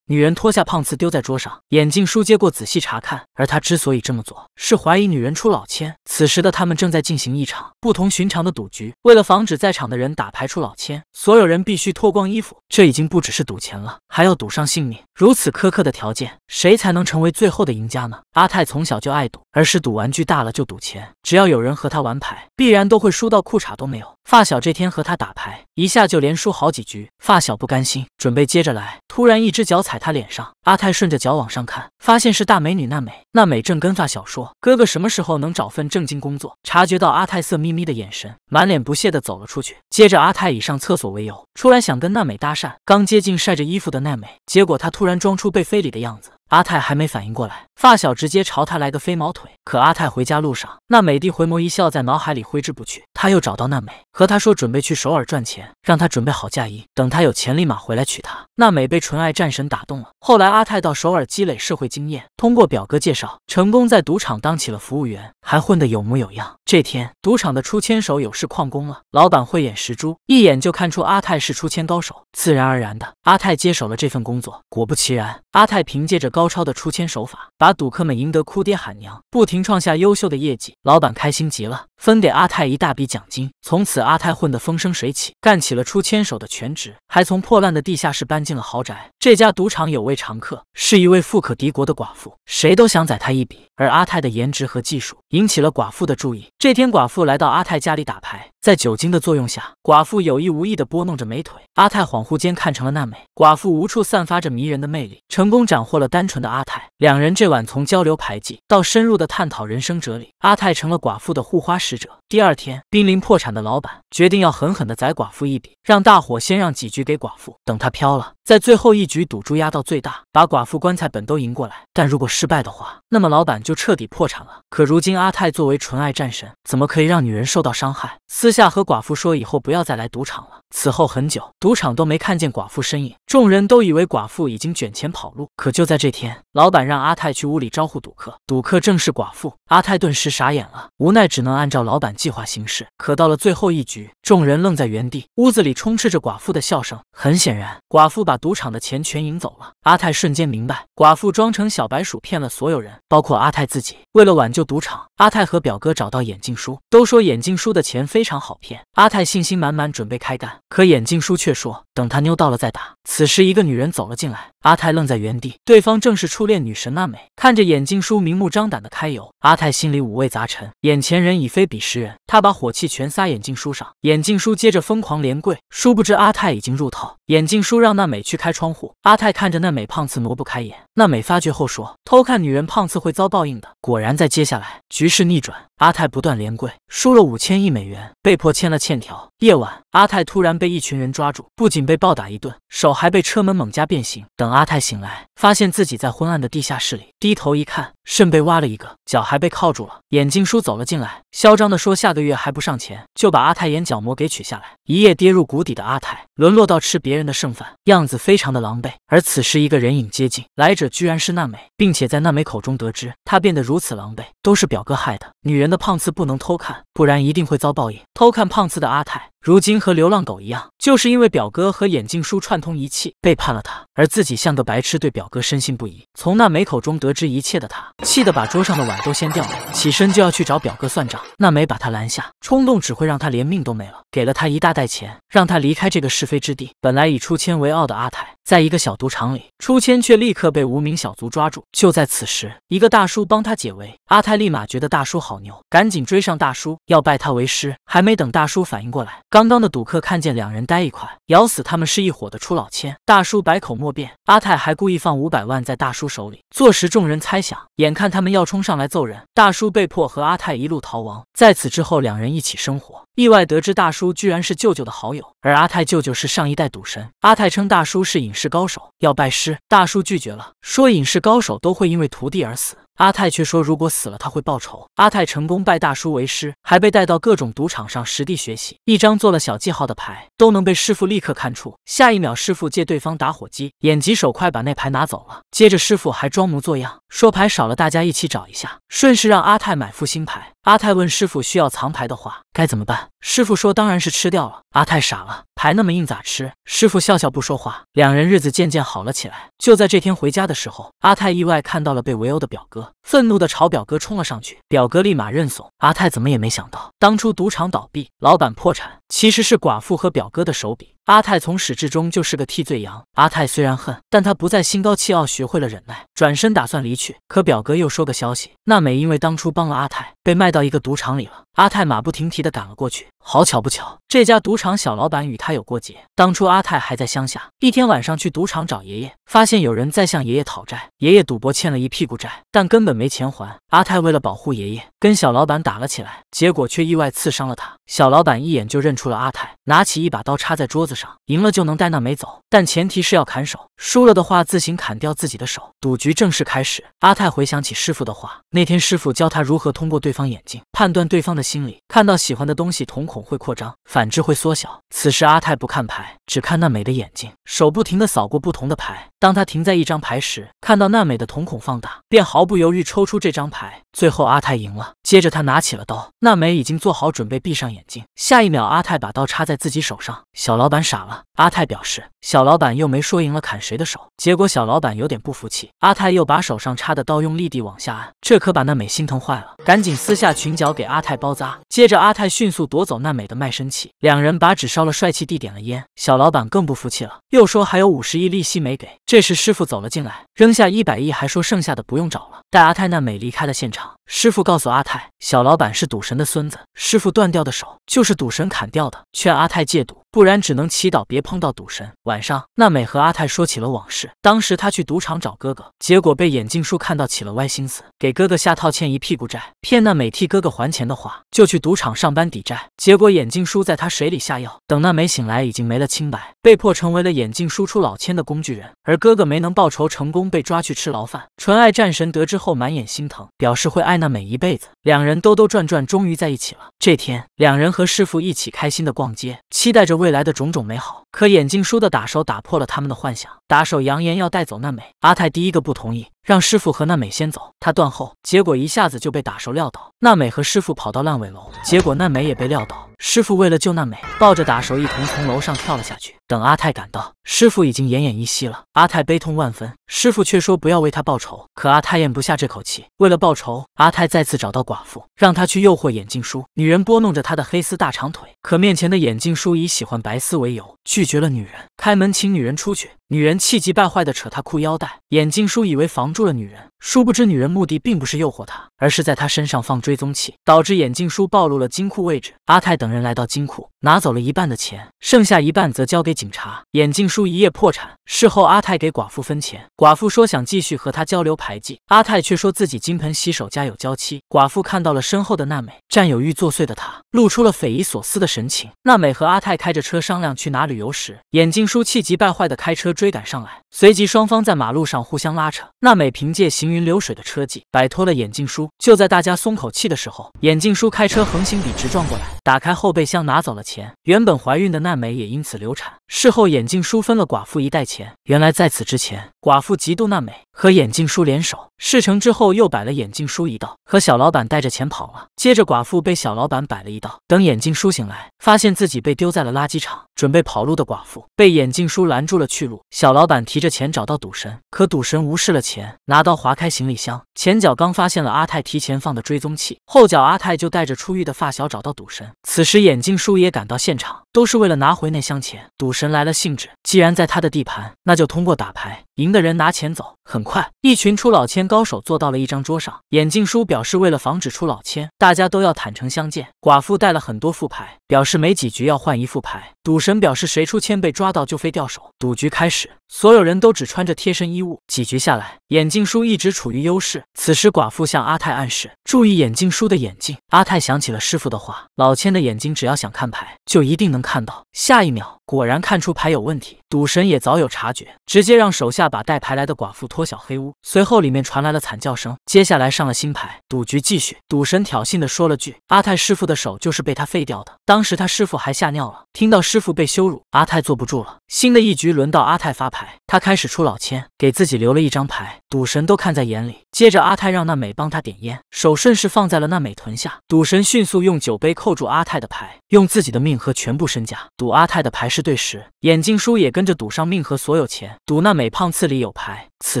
女人脱下胖次丢在桌上，眼镜叔接过仔细查看。而他之所以这么做，是怀疑女人出老千。此时的他们正在进行一场不同寻常的赌局。为了防止在场的人打牌出老千，所有人必须脱光衣服。这已经不只是赌钱了，还要赌上性命。如此苛刻的条件，谁才能成为最后的赢家呢？阿泰从小就爱赌，而是赌玩具大了就赌钱。只要有人和他玩牌，必然都会输到裤衩都没有。发小这天和他打牌，一下就连输好几局。发小不甘心，准备接着来，突然一只脚踩。他脸上，阿泰顺着脚往上看，发现是大美女娜美。娜美正跟发小说：“哥哥什么时候能找份正经工作？”察觉到阿泰色眯眯的眼神，满脸不屑的走了出去。接着，阿泰以上厕所为由，出来想跟娜美搭讪。刚接近晒着衣服的娜美，结果他突然装出被非礼的样子。阿泰还没反应过来，发小直接朝他来个飞毛腿。可阿泰回家路上，娜美帝回眸一笑，在脑海里挥之不去。他又找到娜美，和她说准备去首尔赚钱，让她准备好嫁衣，等他有钱立马回来娶她。娜美被纯爱战神打动了。后来阿泰到首尔积累社会经验，通过表哥介绍，成功在赌场当起了服务员，还混得有模有样。这天，赌场的出签手有事旷工了，老板慧眼识珠，一眼就看出阿泰是出签高手，自然而然的，阿泰接手了这份工作。果不其然，阿泰凭借着高超的出签手法，把赌客们赢得哭爹喊娘，不停创下优秀的业绩。老板开心极了，分给阿泰一大笔奖金。从此，阿泰混得风生水起，干起了出千手的全职，还从破烂的地下室搬进了豪宅。这家赌场有位常客，是一位富可敌国的寡妇，谁都想宰他一笔。而阿泰的颜值和技术引起了寡妇的注意。这天，寡妇来到阿泰家里打牌，在酒精的作用下，寡妇有意无意地拨弄着美腿。阿泰恍惚间看成了娜美。寡妇无处散发着迷人的魅力，成功斩获了单纯的阿。泰两人这晚从交流牌技到深入的探讨人生哲理，阿泰成了寡妇的护花使使者。第二天，濒临破产的老板决定要狠狠的宰寡妇一笔，让大伙先让几局给寡妇，等他飘了，在最后一局赌注压到最大，把寡妇棺材本都赢过来。但如果失败的话，那么老板就彻底破产了。可如今阿泰作为纯爱战神，怎么可以让女人受到伤害？私下和寡妇说，以后不要再来赌场了。此后很久，赌场都没看见寡妇身影，众人都以为寡妇已经卷钱跑路。可就在这天，老板让阿泰去屋里招呼赌客，赌客正是寡妇。阿泰顿时傻眼了，无奈只能按照老板计划行事。可到了最后一局，众人愣在原地，屋子里充斥着寡妇的笑声。很显然，寡妇把赌场的钱全赢走了。阿泰瞬间明白，寡妇装成小白鼠骗了所有人，包括阿泰自己。为了挽救赌场，阿泰和表哥找到眼镜叔，都说眼镜叔的钱非常好骗。阿泰信心满满，准备开干，可眼镜叔却说等他妞到了再打。此时，一个女人走了进来，阿泰愣在原地，对方正是初恋女神娜美。看着眼镜叔明目张胆的揩油，阿泰心里五味杂陈。眼前人已非彼时人，他把火气全撒眼镜叔上，眼镜叔接着疯狂连跪。殊不知阿泰已经入套，眼镜叔让娜美去开窗户。阿泰看着娜美胖次挪不开眼，娜美发觉后说：“偷看女人胖次会遭报应的。”果然，在接下来局势逆转，阿泰不断连跪，输了五千亿美元，被迫签了欠条。夜晚，阿泰突然被一群人抓住，不仅被暴打一顿，手还被车门猛夹变形。等阿泰醒来，发现自己在昏暗的地下室里，低头一看，肾被挖了一个，脚还被铐住了。眼镜叔走了进来，嚣张的说：“下个月还不上钱，就把阿泰眼角膜给取下来。”一夜跌入谷底的阿泰，沦落到吃别人的剩饭，样子非常的狼狈。而此时，一个人影接近，来者居然是娜美，并且在娜美口中得知，他变得如此狼狈，都是表哥害的。女人的胖次不能偷看，不然一定会遭报应。偷看胖次的阿泰。如今和流浪狗一样，就是因为表哥和眼镜叔串通一气，背叛了他，而自己像个白痴，对表哥深信不疑。从娜美口中得知一切的他，气得把桌上的碗都掀掉了，起身就要去找表哥算账。那美把他拦下，冲动只会让他连命都没了，给了他一大袋钱，让他离开这个是非之地。本来以出千为傲的阿泰，在一个小赌场里，出千却立刻被无名小卒抓住。就在此时，一个大叔帮他解围，阿泰立马觉得大叔好牛，赶紧追上大叔要拜他为师。还没等大叔反应过来，刚刚的赌客看见两人待一块，咬死他们是一伙的出老千。大叔百口莫辩，阿泰还故意放五百万在大叔手里。坐实众人猜想，眼看他们要冲上来揍人，大叔被迫和阿泰一路逃亡。在此之后，两人一起生活。意外得知大叔居然是舅舅的好友，而阿泰舅舅是上一代赌神。阿泰称大叔是隐士高手，要拜师，大叔拒绝了，说隐士高手都会因为徒弟而死。阿泰却说，如果死了他会报仇。阿泰成功拜大叔为师，还被带到各种赌场上实地学习。一张做了小记号的牌都能被师傅立刻看出，下一秒师傅借对方打火机，眼疾手快把那牌拿走了。接着师傅还装模作样说牌少了，大家一起找一下，顺势让阿泰买副新牌。阿泰问师傅需要藏牌的话该怎么办？师傅说当然是吃掉了。阿泰傻了，牌那么硬咋吃？师傅笑笑不说话。两人日子渐渐好了起来。就在这天回家的时候，阿泰意外看到了被围殴的表哥，愤怒的朝表哥冲了上去。表哥立马认怂。阿泰怎么也没想到，当初赌场倒闭，老板破产，其实是寡妇和表哥的手笔。阿泰从始至终就是个替罪羊。阿泰虽然恨，但他不再心高气傲，学会了忍耐，转身打算离去。可表哥又说个消息，娜美因为当初帮了阿泰，被卖到一个赌场里了。阿泰马不停蹄地赶了过去。好巧不巧，这家赌场小老板与他有过节。当初阿泰还在乡下，一天晚上去赌场找爷爷，发现有人在向爷爷讨债。爷爷赌博欠了一屁股债，但根本没钱还。阿泰为了保护爷爷，跟小老板打了起来，结果却意外刺伤了他。小老板一眼就认出了阿泰，拿起一把刀插在桌子上，赢了就能带那美走，但前提是要砍手，输了的话自行砍掉自己的手。赌局正式开始。阿泰回想起师傅的话，那天师傅教他如何通过对方眼睛判断对方的心理，看到喜欢的东西瞳孔。会扩张，反之会缩小。此时阿泰不看牌，只看那美的眼睛，手不停地扫过不同的牌。当他停在一张牌时，看到娜美的瞳孔放大，便毫不犹豫抽出这张牌。最后阿泰赢了。接着他拿起了刀，娜美已经做好准备，闭上眼睛。下一秒，阿泰把刀插在自己手上。小老板傻了。阿泰表示，小老板又没说赢了砍谁的手。结果小老板有点不服气，阿泰又把手上插的刀用力地往下按，这可把娜美心疼坏了，赶紧撕下裙角给阿泰包扎。接着阿泰迅速夺走。娜美的卖身契，两人把纸烧了，帅气地点了烟。小老板更不服气了，又说还有五十亿利息没给。这这时师傅走了进来，扔下一百亿，还说剩下的不用找了。带阿泰、娜美离开了现场。师傅告诉阿泰，小老板是赌神的孙子，师傅断掉的手就是赌神砍掉的，劝阿泰戒赌，不然只能祈祷别碰到赌神。晚上，娜美和阿泰说起了往事。当时他去赌场找哥哥，结果被眼镜叔看到，起了歪心思，给哥哥下套欠一屁股债，骗娜美替哥哥还钱的话，就去赌场上班抵债。结果眼镜叔在他水里下药，等娜美醒来，已经没了清白，被迫成为了眼镜叔出老千的工具人。而哥哥没能报仇成功，被抓去吃牢饭。纯爱战神得知后满眼心疼，表示会爱娜美一辈子。两人兜兜转转，终于在一起了。这天，两人和师傅一起开心的逛街，期待着未来的种种美好。可眼镜叔的打手打破了他们的幻想，打手扬言要带走娜美。阿泰第一个不同意。让师傅和娜美先走，他断后，结果一下子就被打手撂倒。娜美和师傅跑到烂尾楼，结果娜美也被撂倒。师傅为了救娜美，抱着打手一同从楼上跳了下去。等阿泰赶到，师傅已经奄奄一息了。阿泰悲痛万分，师傅却说不要为他报仇。可阿泰咽不下这口气，为了报仇，阿泰再次找到寡妇，让他去诱惑眼镜叔。女人拨弄着他的黑丝大长腿，可面前的眼镜叔以喜欢白丝为由拒绝了女人，开门请女人出去。女人气急败坏地扯他裤腰带，眼镜叔以为防住了女人，殊不知女人目的并不是诱惑他，而是在他身上放追踪器，导致眼镜叔暴露了金库位置。阿泰等人来到金库，拿走了一半的钱，剩下一半则交给警察。眼镜叔一夜破产。事后，阿泰给寡妇分钱，寡妇说想继续和他交流牌技，阿泰却说自己金盆洗手，家有娇妻。寡妇看到了身后的娜美，占有欲作祟的她露出了匪夷所思的神情。娜美和阿泰开着车商量去哪旅游时，眼镜叔气急败坏地开车。追赶上来，随即双方在马路上互相拉扯。娜美凭借行云流水的车技摆脱了眼镜叔。就在大家松口气的时候，眼镜叔开车横行笔直撞过来，打开后备箱拿走了钱。原本怀孕的娜美也因此流产。事后眼镜叔分了寡妇一袋钱。原来在此之前，寡妇嫉妒娜美，和眼镜叔联手。事成之后，又摆了眼镜叔一道，和小老板带着钱跑了。接着，寡妇被小老板摆了一道。等眼镜叔醒来，发现自己被丢在了垃圾场。准备跑路的寡妇被眼镜叔拦住了去路。小老板提着钱找到赌神，可赌神无视了钱，拿刀划开行李箱。前脚刚发现了阿泰提前放的追踪器，后脚阿泰就带着出狱的发小找到赌神。此时，眼镜叔也赶到现场，都是为了拿回那箱钱。赌神来了兴致，既然在他的地盘，那就通过打牌，赢的人拿钱走。很快，一群出老千高手坐到了一张桌上。眼镜叔表示，为了防止出老千，大家都要坦诚相见。寡妇带了很多副牌，表示没几局要换一副牌。赌神表示，谁出千被抓到就非掉手。赌局开始，所有人都只穿着贴身衣物。几局下来，眼镜叔一直处于优势。此时，寡妇向阿泰暗示注意眼镜叔的眼睛。阿泰想起了师傅的话，老千的眼睛只要想看牌，就一定能看到。下一秒，果然看出牌有问题。赌神也早有察觉，直接让手下把带牌来的寡妇拖拖小黑屋。随后，里面传来了惨叫声。接下来上了新牌，赌局继续。赌神挑衅的说了句：“阿泰师傅的手就是被他废掉的。”当时他师傅还吓尿了。听到师傅被羞辱，阿泰坐不住了。新的一局轮到阿泰发牌，他开始出老千，给自己留了一张牌。赌神都看在眼里。接着，阿泰让娜美帮他点烟，手顺势放在了娜美臀下。赌神迅速用酒杯扣住阿泰的牌，用自己的命和全部身家赌阿泰的牌是对时。眼镜叔也跟着赌上命和所有钱，赌娜美胖次里有牌。此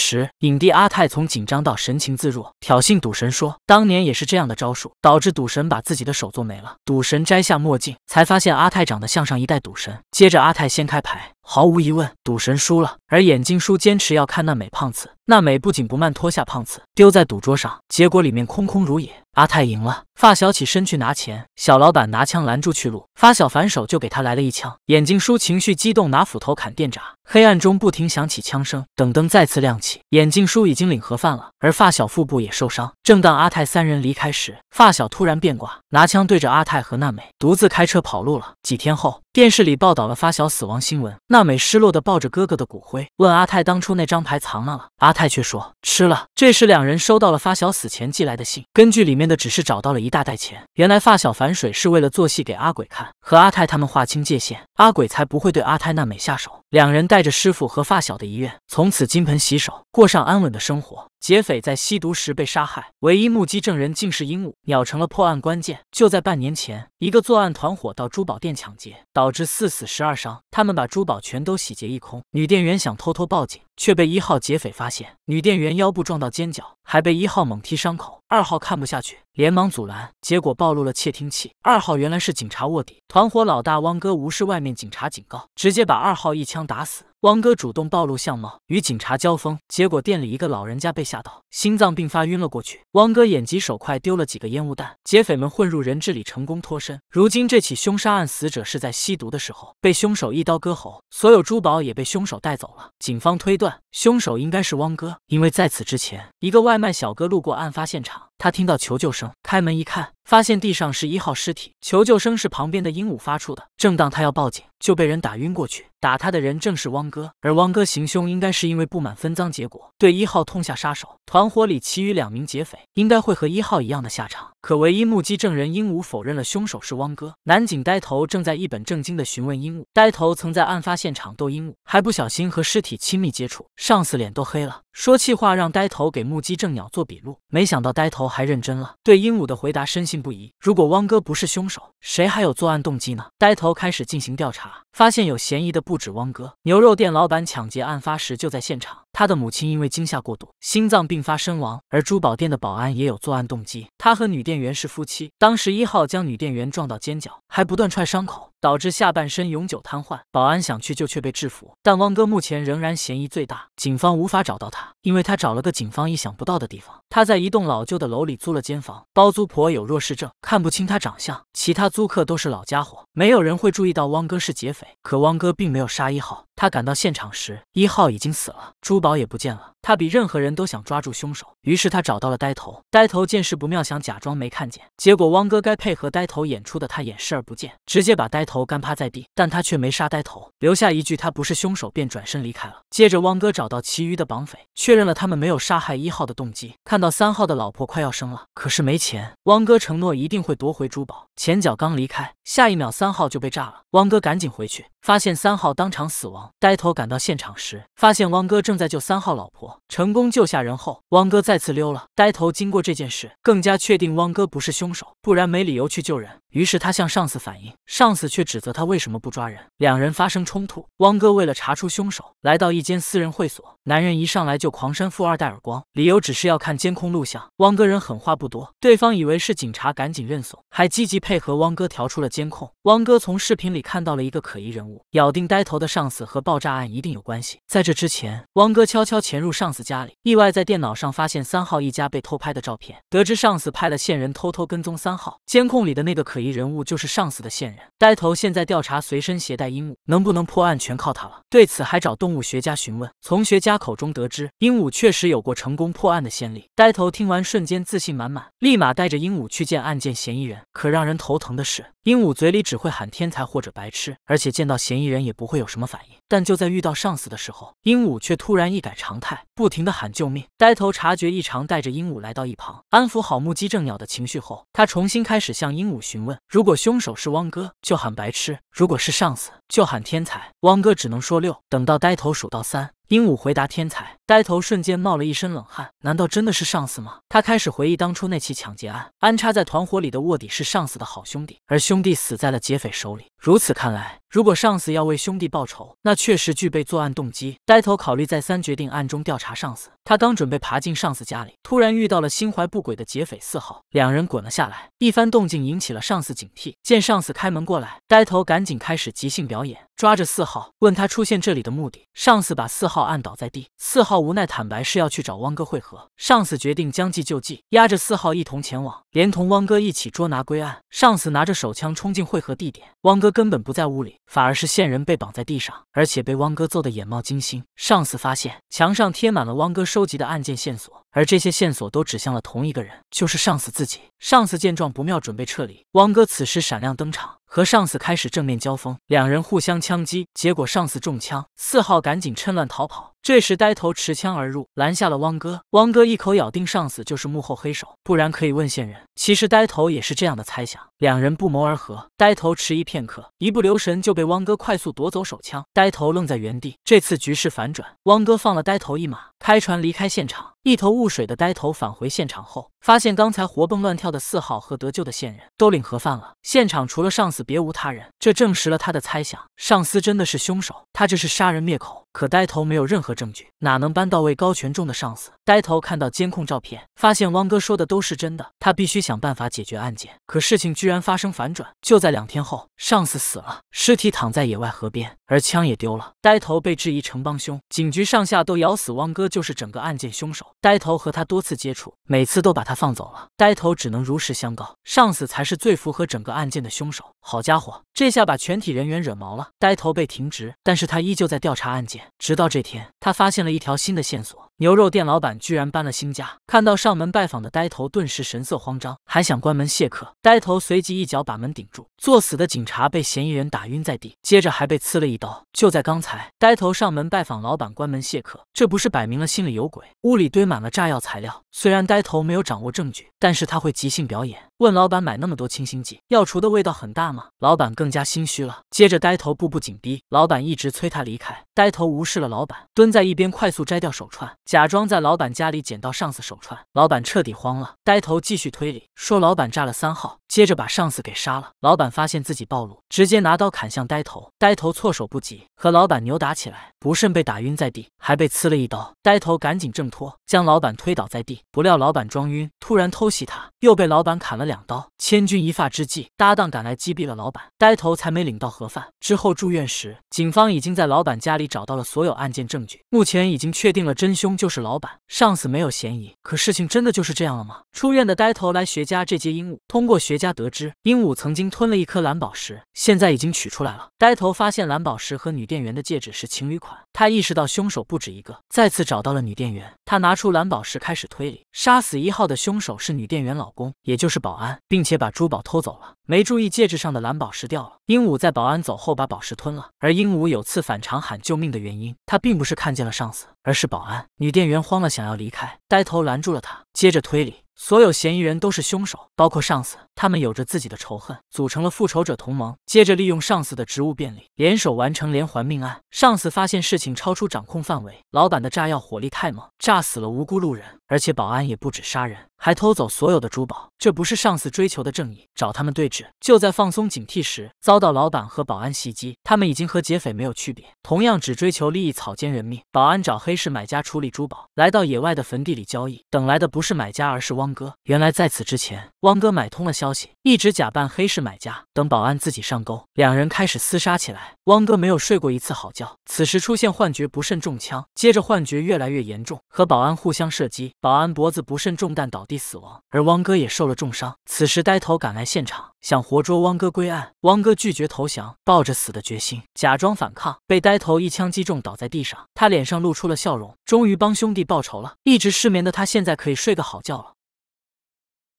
时，影帝阿泰从紧张到神情自若，挑衅赌神说：“当年也是这样的招数，导致赌神把自己的手做没了。”赌神摘下墨镜，才发现阿泰长得像上一代赌神。接着，阿泰掀开牌。毫无疑问，赌神输了。而眼镜叔坚持要看娜美胖次，娜美不紧不慢脱下胖次丢在赌桌上，结果里面空空如也。阿泰赢了，发小起身去拿钱，小老板拿枪拦住去路，发小反手就给他来了一枪。眼镜叔情绪激动，拿斧头砍电闸。黑暗中不停响起枪声，等灯再次亮起，眼镜叔已经领盒饭了，而发小腹部也受伤。正当阿泰三人离开时，发小突然变卦，拿枪对着阿泰和娜美，独自开车跑路了。几天后，电视里报道了发小死亡新闻，娜美失落的抱着哥哥的骨灰，问阿泰当初那张牌藏哪了，阿泰却说吃了。这时两人收到了发小死前寄来的信，根据里面的指示找到了一大袋钱。原来发小反水是为了做戏给阿鬼看，和阿泰他们划清界限，阿鬼才不会对阿泰娜美下手。两人带着师傅和发小的遗愿，从此金盆洗手，过上安稳的生活。劫匪在吸毒时被杀害，唯一目击证人竟是鹦鹉，鸟成了破案关键。就在半年前，一个作案团伙到珠宝店抢劫，导致四死十二伤，他们把珠宝全都洗劫一空。女店员想偷偷报警，却被一号劫匪发现，女店员腰部撞到尖角，还被一号猛踢伤口。二号看不下去，连忙阻拦，结果暴露了窃听器。二号原来是警察卧底，团伙老大汪哥无视外面警察警告，直接把二号一枪打死。汪哥主动暴露相貌，与警察交锋，结果店里一个老人家被吓到，心脏病发晕了过去。汪哥眼疾手快，丢了几个烟雾弹，劫匪们混入人质里，成功脱身。如今这起凶杀案，死者是在吸毒的时候被凶手一刀割喉，所有珠宝也被凶手带走了。警方推断，凶手应该是汪哥，因为在此之前，一个外卖小哥路过案发现场，他听到求救声，开门一看。发现地上是一号尸体，求救声是旁边的鹦鹉发出的。正当他要报警，就被人打晕过去。打他的人正是汪哥，而汪哥行凶应该是因为不满分赃结果，对一号痛下杀手。团伙里其余两名劫匪应该会和一号一样的下场。可唯一目击证人鹦鹉否认了凶手是汪哥。男警呆头正在一本正经的询问鹦鹉，呆头曾在案发现场逗鹦鹉，还不小心和尸体亲密接触，上司脸都黑了，说气话让呆头给目击证鸟做笔录。没想到呆头还认真了，对鹦鹉的回答深信。不疑。如果汪哥不是凶手，谁还有作案动机呢？呆头开始进行调查，发现有嫌疑的不止汪哥。牛肉店老板抢劫案发时就在现场，他的母亲因为惊吓过度，心脏病发身亡。而珠宝店的保安也有作案动机，他和女店员是夫妻。当时一号将女店员撞到尖角，还不断踹伤口，导致下半身永久瘫痪。保安想去救却被制服，但汪哥目前仍然嫌疑最大，警方无法找到他，因为他找了个警方意想不到的地方。他在一栋老旧的楼里租了间房，包租婆有弱视症。看不清他长相，其他租客都是老家伙，没有人会注意到汪哥是劫匪。可汪哥并没有杀一号，他赶到现场时，一号已经死了，珠宝也不见了。他比任何人都想抓住凶手，于是他找到了呆头。呆头见势不妙，想假装没看见，结果汪哥该配合呆头演出的，他演视而不见，直接把呆头干趴在地。但他却没杀呆头，留下一句他不是凶手，便转身离开了。接着汪哥找到其余的绑匪，确认了他们没有杀害一号的动机。看到三号的老婆快要生了，可是没钱，汪哥承诺一定会夺回珠宝。前脚刚离开，下一秒三号就被炸了。汪哥赶紧回去，发现三号当场死亡。呆头赶到现场时，发现汪哥正在救三号老婆，成功救下人后，汪哥再次溜了。呆头经过这件事，更加确定汪哥不是凶手，不然没理由去救人。于是他向上司反映，上司却指责他为什么不抓人，两人发生冲突。汪哥为了查出凶手，来到一间私人会所，男人一上来就狂扇富二代耳光，理由只是要看监控录像。汪哥人狠话不多，对方以为是警察，赶紧认怂，还积极配合汪哥调出了监控。汪哥从视频里看到了一个可疑人物，咬定呆头的上司和爆炸案一定有关系。在这之前，汪哥悄悄潜入上司家里，意外在电脑上发现三号一家被偷拍的照片，得知上司派了线人偷偷跟踪三号，监控里的那个可疑人物就是上司的线人。呆头现在调查随身携带鹦鹉，能不能破案全靠他了。对此还找动物学家询问，从学家口中得知，鹦鹉确实有过成功破案的先例。呆头听完瞬间自信满满，立马带着鹦鹉去见案件嫌疑人。可让人头疼的是，鹦鹉嘴里只会喊天才或者白痴，而且见到嫌疑人也不会有什么反应。但就在遇到上司的时候，鹦鹉却突然一改常态，不停的喊救命。呆头察觉异常，带着鹦鹉来到一旁，安抚好目击症鸟的情绪后，他重新开始向鹦鹉询问：如果凶手是汪哥，就喊白痴；如果是上司，就喊天才。汪哥只能说六。等到呆头数到三。鹦鹉回答：“天才。”呆头瞬间冒了一身冷汗，难道真的是上司吗？他开始回忆当初那起抢劫案，安插在团伙里的卧底是上司的好兄弟，而兄弟死在了劫匪手里。如此看来，如果上司要为兄弟报仇，那确实具备作案动机。呆头考虑再三，决定暗中调查上司。他刚准备爬进上司家里，突然遇到了心怀不轨的劫匪四号，两人滚了下来，一番动静引起了上司警惕。见上司开门过来，呆头赶紧开始即兴表演，抓着四号问他出现这里的目的。上司把四号按倒在地，四号无奈坦白是要去找汪哥会合。上司决定将计就计，押着四号一同前往，连同汪哥一起捉拿归案。上司拿着手枪冲进会合地点，汪哥根本不在屋里，反而是线人被绑在地上，而且被汪哥揍得眼冒金星。上司发现墙上贴满了汪哥收集的案件线索，而这些线索都指向了同一个人，就是上司自己。上司见状不妙，准备撤离。汪哥此时闪亮登场。和上司开始正面交锋，两人互相枪击，结果上司中枪，四号赶紧趁乱逃跑。这时呆头持枪而入，拦下了汪哥。汪哥一口咬定上司就是幕后黑手，不然可以问线人。其实呆头也是这样的猜想，两人不谋而合。呆头迟疑片刻，一不留神就被汪哥快速夺走手枪，呆头愣在原地。这次局势反转，汪哥放了呆头一马，开船离开现场。一头雾水的呆头返回现场后，发现刚才活蹦乱跳的四号和得救的线人都领盒饭了。现场除了上司，别无他人。这证实了他的猜想，上司真的是凶手。他这是杀人灭口。可呆头没有任何证据，哪能扳到位高权重的上司？呆头看到监控照片，发现汪哥说的都是真的。他必须想办法解决案件。可事情居然发生反转。就在两天后，上司死了，尸体躺在野外河边，而枪也丢了。呆头被质疑成帮凶，警局上下都咬死汪哥就是整个案件凶手。呆头和他多次接触，每次都把他放走了。呆头只能如实相告，上司才是最符合整个案件的凶手。好家伙，这下把全体人员惹毛了。呆头被停职，但是他依旧在调查案件。直到这天，他发现了一条新的线索：牛肉店老板居然搬了新家。看到上门拜访的呆头，顿时神色慌张，还想关门谢客。呆头随即一脚把门顶住，作死的警察被嫌疑人打晕在地，接着还被刺了一刀。就在刚才，呆头上门拜访老板，关门谢客，这不是摆明了心里有鬼？屋里堆满了炸药材料，虽然呆头没有掌握证据，但是他会即兴表演。问老板买那么多清新剂，药厨的味道很大吗？老板更加心虚了。接着呆头步步紧逼，老板一直催他离开。呆头无视了老板，蹲在一边快速摘掉手串，假装在老板家里捡到上司手串。老板彻底慌了。呆头继续推理，说老板炸了三号，接着把上司给杀了。老板发现自己暴露，直接拿刀砍向呆头。呆头措手不及，和老板扭打起来，不慎被打晕在地，还被刺了一刀。呆头赶紧挣脱，将老板推倒在地。不料老板装晕，突然偷袭他，又被老板砍了。两刀，千钧一发之际，搭档赶来击毙了老板，呆头才没领到盒饭。之后住院时，警方已经在老板家里找到了所有案件证据，目前已经确定了真凶就是老板，上司没有嫌疑。可事情真的就是这样了吗？出院的呆头来学家这接鹦鹉，通过学家得知，鹦鹉曾经吞了一颗蓝宝石，现在已经取出来了。呆头发现蓝宝石和女店员的戒指是情侣款，他意识到凶手不止一个，再次找到了女店员。他拿出蓝宝石开始推理，杀死一号的凶手是女店员老公，也就是保。安，并且把珠宝偷走了，没注意戒指上的蓝宝石掉了。鹦鹉在保安走后把宝石吞了，而鹦鹉有次反常喊救命的原因，它并不是看见了上司，而是保安。女店员慌了，想要离开，呆头拦住了他，接着推理。所有嫌疑人都是凶手，包括上司。他们有着自己的仇恨，组成了复仇者同盟。接着利用上司的职务便利，联手完成连环命案。上司发现事情超出掌控范围，老板的炸药火力太猛，炸死了无辜路人。而且保安也不止杀人，还偷走所有的珠宝。这不是上司追求的正义。找他们对峙，就在放松警惕时，遭到老板和保安袭击。他们已经和劫匪没有区别，同样只追求利益，草菅人命。保安找黑市买家处理珠宝，来到野外的坟地里交易，等来的不是买家，而是汪哥。原来在此之前，汪哥买通了消息，一直假扮黑市买家，等保安自己上钩，两人开始厮杀起来。汪哥没有睡过一次好觉，此时出现幻觉，不慎中枪，接着幻觉越来越严重，和保安互相射击，保安脖子不慎中弹倒地死亡，而汪哥也受了重伤。此时呆头赶来现场，想活捉汪哥归案，汪哥拒绝投降，抱着死的决心，假装反抗，被呆头一枪击中，倒在地上。他脸上露出了笑容，终于帮兄弟报仇了。一直眠的他现在可以睡个好觉了。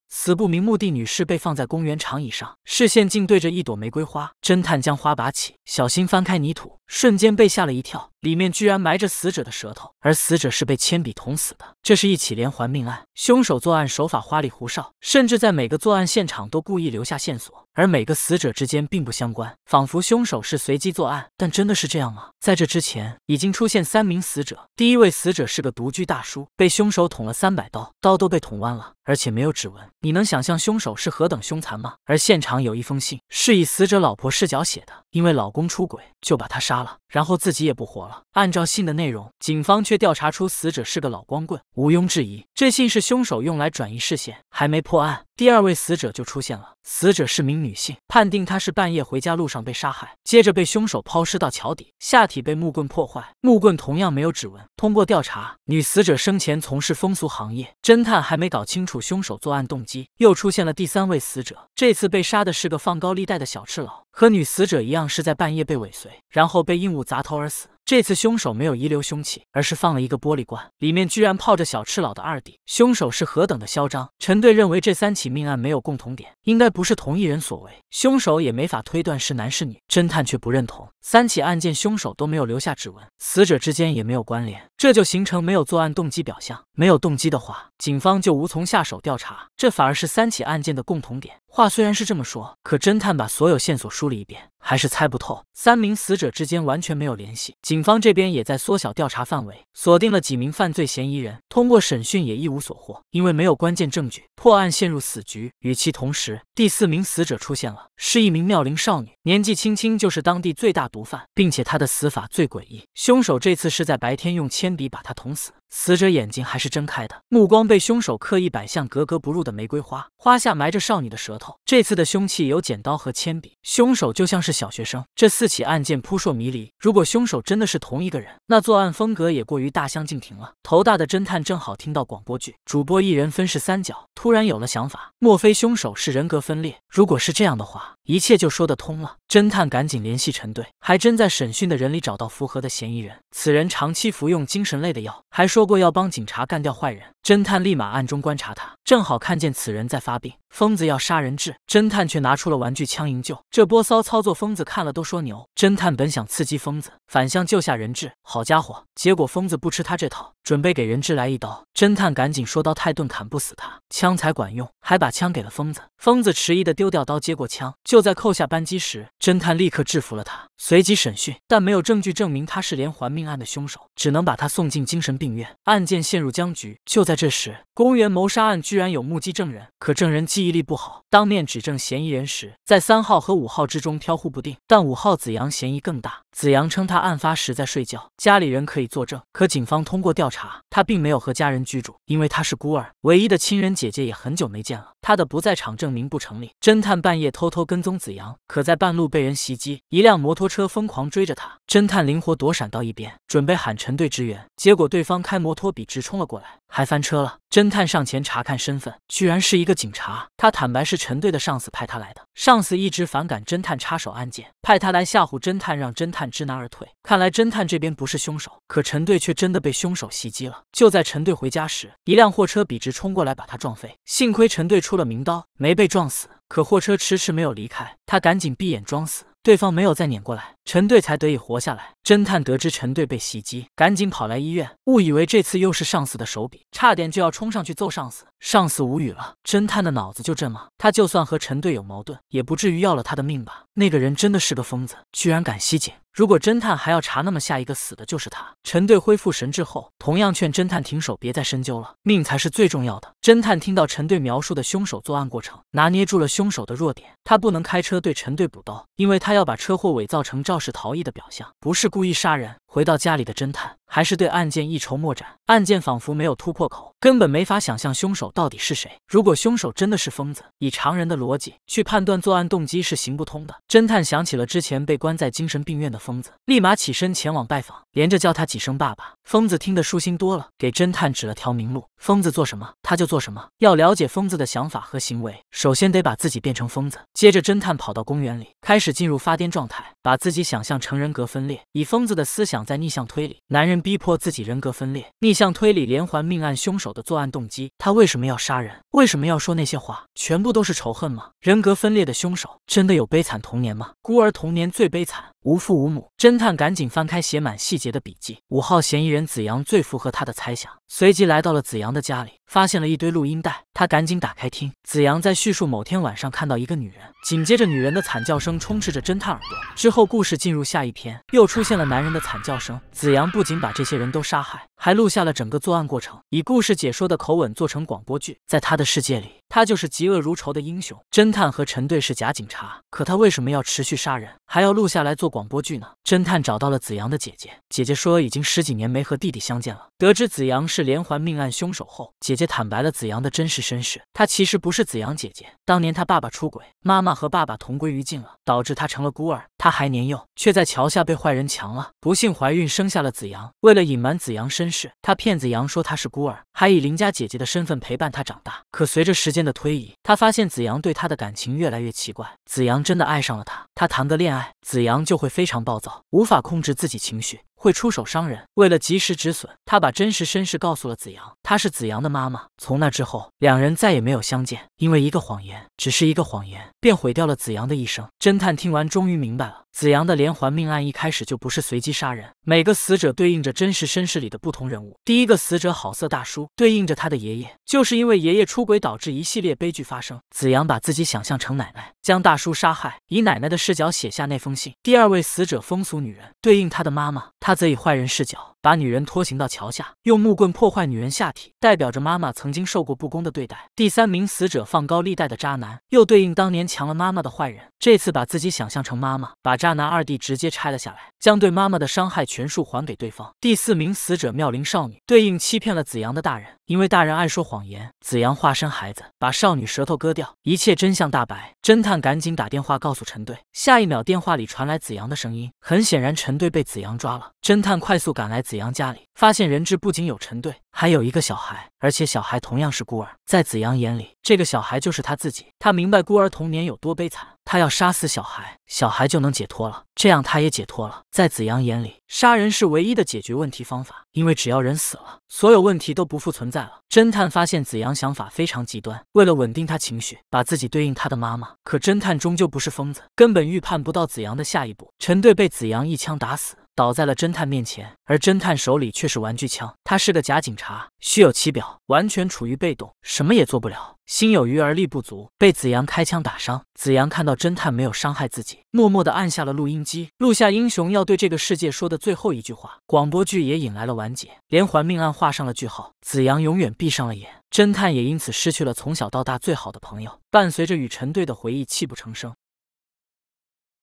死不瞑目的女士被放在公园长椅上，视线竟对着一朵玫瑰花。侦探将花拔起，小心翻开泥土，瞬间被吓了一跳，里面居然埋着死者的舌头，而死者是被铅笔捅死的。这是一起连环命案，凶手作案手法花里胡哨，甚至在每个作案现场都故意留下线索，而每个死者之间并不相关，仿佛凶手是随机作案。但真的是这样吗？在这之前，已经出现三名死者，第一位死者是个独居大叔，被凶手捅了三百刀，刀都被捅弯了，而且没有指纹。你能想象凶手是何等凶残吗？而现场有一封信，是以死者老婆视角写的，因为老公出轨，就把他杀了，然后自己也不活了。按照信的内容，警方却调查出死者是个老光棍，毋庸置疑，这信是凶手用来转移视线。还没破案，第二位死者就出现了，死者是名女性，判定她是半夜回家路上被杀害，接着被凶手抛尸到桥底，下体被木棍破坏，木棍同样没有指纹。通过调查，女死者生前从事风俗行业，侦探还没搞清楚凶手作案动机，又出现了第三位死者，这次被杀的是个放高利贷的小赤佬，和女死者一样是在半夜被尾随，然后被硬物砸头而死。这次凶手没有遗留凶器，而是放了一个玻璃罐，里面居然泡着小赤佬的二弟。凶手是何等的嚣张！陈队认为这三起命案没有共同点，应该不是同一人所为，凶手也没法推断是男是女。侦探却不认同，三起案件凶手都没有留下指纹，死者之间也没有关联，这就形成没有作案动机表象。没有动机的话，警方就无从下手调查，这反而是三起案件的共同点。话虽然是这么说，可侦探把所有线索梳理一遍，还是猜不透。三名死者之间完全没有联系，警方这边也在缩小调查范围，锁定了几名犯罪嫌疑人。通过审讯也一无所获，因为没有关键证据，破案陷入死局。与其同时，第四名死者出现了，是一名妙龄少女，年纪轻轻就是当地最大毒贩，并且她的死法最诡异。凶手这次是在白天用铅笔把她捅死。死者眼睛还是睁开的，目光被凶手刻意摆向格格不入的玫瑰花，花下埋着少女的舌头。这次的凶器有剪刀和铅笔，凶手就像是小学生。这四起案件扑朔迷离，如果凶手真的是同一个人，那作案风格也过于大相径庭了。头大的侦探正好听到广播剧，主播一人分饰三角，突然有了想法：莫非凶手是人格分裂？如果是这样的话，一切就说得通了。侦探赶紧联系陈队，还真在审讯的人里找到符合的嫌疑人。此人长期服用精神类的药，还说。说过要帮警察干掉坏人，侦探立马暗中观察他，正好看见此人在发病，疯子要杀人质，侦探却拿出了玩具枪营救。这波骚操作，疯子看了都说牛。侦探本想刺激疯子，反向救下人质，好家伙，结果疯子不吃他这套，准备给人质来一刀。侦探赶紧说刀太钝，砍不死他，枪才管用，还把枪给了疯子。疯子迟疑的丢掉刀，接过枪，就在扣下扳机时，侦探立刻制服了他，随即审讯，但没有证据证明他是连环命案的凶手，只能把他送进精神病院。案件陷入僵局。就在这时，公园谋杀案居然有目击证人，可证人记忆力不好，当面指证嫌疑人时，在三号和五号之中飘忽不定。但五号子阳嫌疑更大。子阳称他案发时在睡觉，家里人可以作证。可警方通过调查，他并没有和家人居住，因为他是孤儿，唯一的亲人姐姐也很久没见了，他的不在场证明不成立。侦探半夜偷偷跟踪子阳，可在半路被人袭击，一辆摩托车疯狂追着他，侦探灵活躲闪到一边，准备喊陈队支援，结果对方开摩托笔直冲了过来，还翻车了。侦探上前查看身份，居然是一个警察。他坦白是陈队的上司派他来的，上司一直反感侦探插手案件，派他来吓唬侦探，让侦探知难而退。看来侦探这边不是凶手，可陈队却真的被凶手袭击了。就在陈队回家时，一辆货车笔直冲过来，把他撞飞。幸亏陈队出了名刀，没被撞死。可货车迟迟没有离开，他赶紧闭眼装死。对方没有再撵过来，陈队才得以活下来。侦探得知陈队被袭击，赶紧跑来医院，误以为这次又是上司的手笔，差点就要冲上去揍上司。上司无语了，侦探的脑子就这么，他就算和陈队有矛盾，也不至于要了他的命吧？那个人真的是个疯子，居然敢袭警！如果侦探还要查，那么下一个死的就是他。陈队恢复神智后，同样劝侦探停手，别再深究了，命才是最重要的。侦探听到陈队描述的凶手作案过程，拿捏住了凶手的弱点。他不能开车对陈队补刀，因为他要把车祸伪造成肇事逃逸的表象，不是故意杀人。回到家里的侦探还是对案件一筹莫展，案件仿佛没有突破口，根本没法想象凶手到底是谁。如果凶手真的是疯子，以常人的逻辑去判断作案动机是行不通的。侦探想起了之前被关在精神病院的疯子，立马起身前往拜访，连着叫他几声爸爸。疯子听得舒心多了，给侦探指了条明路：疯子做什么他就做什么。要了解疯子的想法和行为，首先得把自己变成疯子。接着，侦探跑到公园里，开始进入发癫状态，把自己想象成人格分裂，以疯子的思想。在逆向推理，男人逼迫自己人格分裂。逆向推理连环命案凶手的作案动机，他为什么要杀人？为什么要说那些话？全部都是仇恨吗？人格分裂的凶手真的有悲惨童年吗？孤儿童年最悲惨，无父无母。侦探赶紧翻开写满细节的笔记，五号嫌疑人子阳最符合他的猜想，随即来到了子阳的家里，发现了一堆录音带。他赶紧打开听，子阳在叙述某天晚上看到一个女人，紧接着女人的惨叫声充斥着侦探耳朵。之后故事进入下一篇，又出现了男人的惨叫。声，子阳不仅把这些人都杀害，还录下了整个作案过程，以故事解说的口吻做成广播剧。在他的世界里，他就是嫉恶如仇的英雄。侦探和陈队是假警察，可他为什么要持续杀人，还要录下来做广播剧呢？侦探找到了子阳的姐姐，姐姐说已经十几年没和弟弟相见了。得知子阳是连环命案凶手后，姐姐坦白了子阳的真实身世。他其实不是子阳姐姐，当年他爸爸出轨，妈妈和爸爸同归于尽了，导致他成了孤儿。他还年幼，却在桥下被坏人强了，不幸。怀孕生下了子阳，为了隐瞒子阳身世，他骗子阳说他是孤儿，还以邻家姐姐的身份陪伴他长大。可随着时间的推移，他发现子阳对他的感情越来越奇怪，子阳真的爱上了他。他谈个恋爱，子阳就会非常暴躁，无法控制自己情绪。会出手伤人。为了及时止损，他把真实身世告诉了子阳，她是子阳的妈妈。从那之后，两人再也没有相见，因为一个谎言，只是一个谎言，便毁掉了子阳的一生。侦探听完，终于明白了，子阳的连环命案一开始就不是随机杀人，每个死者对应着真实身世里的不同人物。第一个死者好色大叔，对应着他的爷爷，就是因为爷爷出轨导致一系列悲剧发生。子阳把自己想象成奶奶，将大叔杀害，以奶奶的视角写下那封信。第二位死者风俗女人，对应他的妈妈，他。他则以坏人视角把女人拖行到桥下，用木棍破坏女人下体，代表着妈妈曾经受过不公的对待。第三名死者放高利贷的渣男，又对应当年强了妈妈的坏人。这次把自己想象成妈妈，把渣男二弟直接拆了下来，将对妈妈的伤害全数还给对方。第四名死者妙龄少女，对应欺骗了子阳的大人，因为大人爱说谎言，子阳化身孩子，把少女舌头割掉，一切真相大白。侦探赶紧打电话告诉陈队，下一秒电话里传来子阳的声音，很显然陈队被子阳抓了。侦探快速赶来子阳家里，发现人质不仅有陈队，还有一个小孩，而且小孩同样是孤儿。在子阳眼里，这个小孩就是他自己。他明白孤儿童年有多悲惨，他要杀死小孩，小孩就能解脱了，这样他也解脱了。在子阳眼里，杀人是唯一的解决问题方法，因为只要人死了，所有问题都不复存在了。侦探发现子阳想法非常极端，为了稳定他情绪，把自己对应他的妈妈。可侦探终究不是疯子，根本预判不到子阳的下一步。陈队被子阳一枪打死。倒在了侦探面前，而侦探手里却是玩具枪。他是个假警察，虚有其表，完全处于被动，什么也做不了。心有余而力不足，被子阳开枪打伤。子阳看到侦探没有伤害自己，默默地按下了录音机，录下英雄要对这个世界说的最后一句话。广播剧也引来了完结，连环命案画上了句号。子阳永远闭上了眼，侦探也因此失去了从小到大最好的朋友。伴随着与陈队的回忆泣不成声，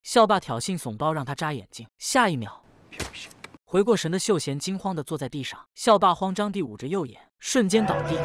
校霸挑衅怂包让他扎眼睛，下一秒。回过神的秀贤惊慌地坐在地上，校霸慌张地捂着右眼，瞬间倒地。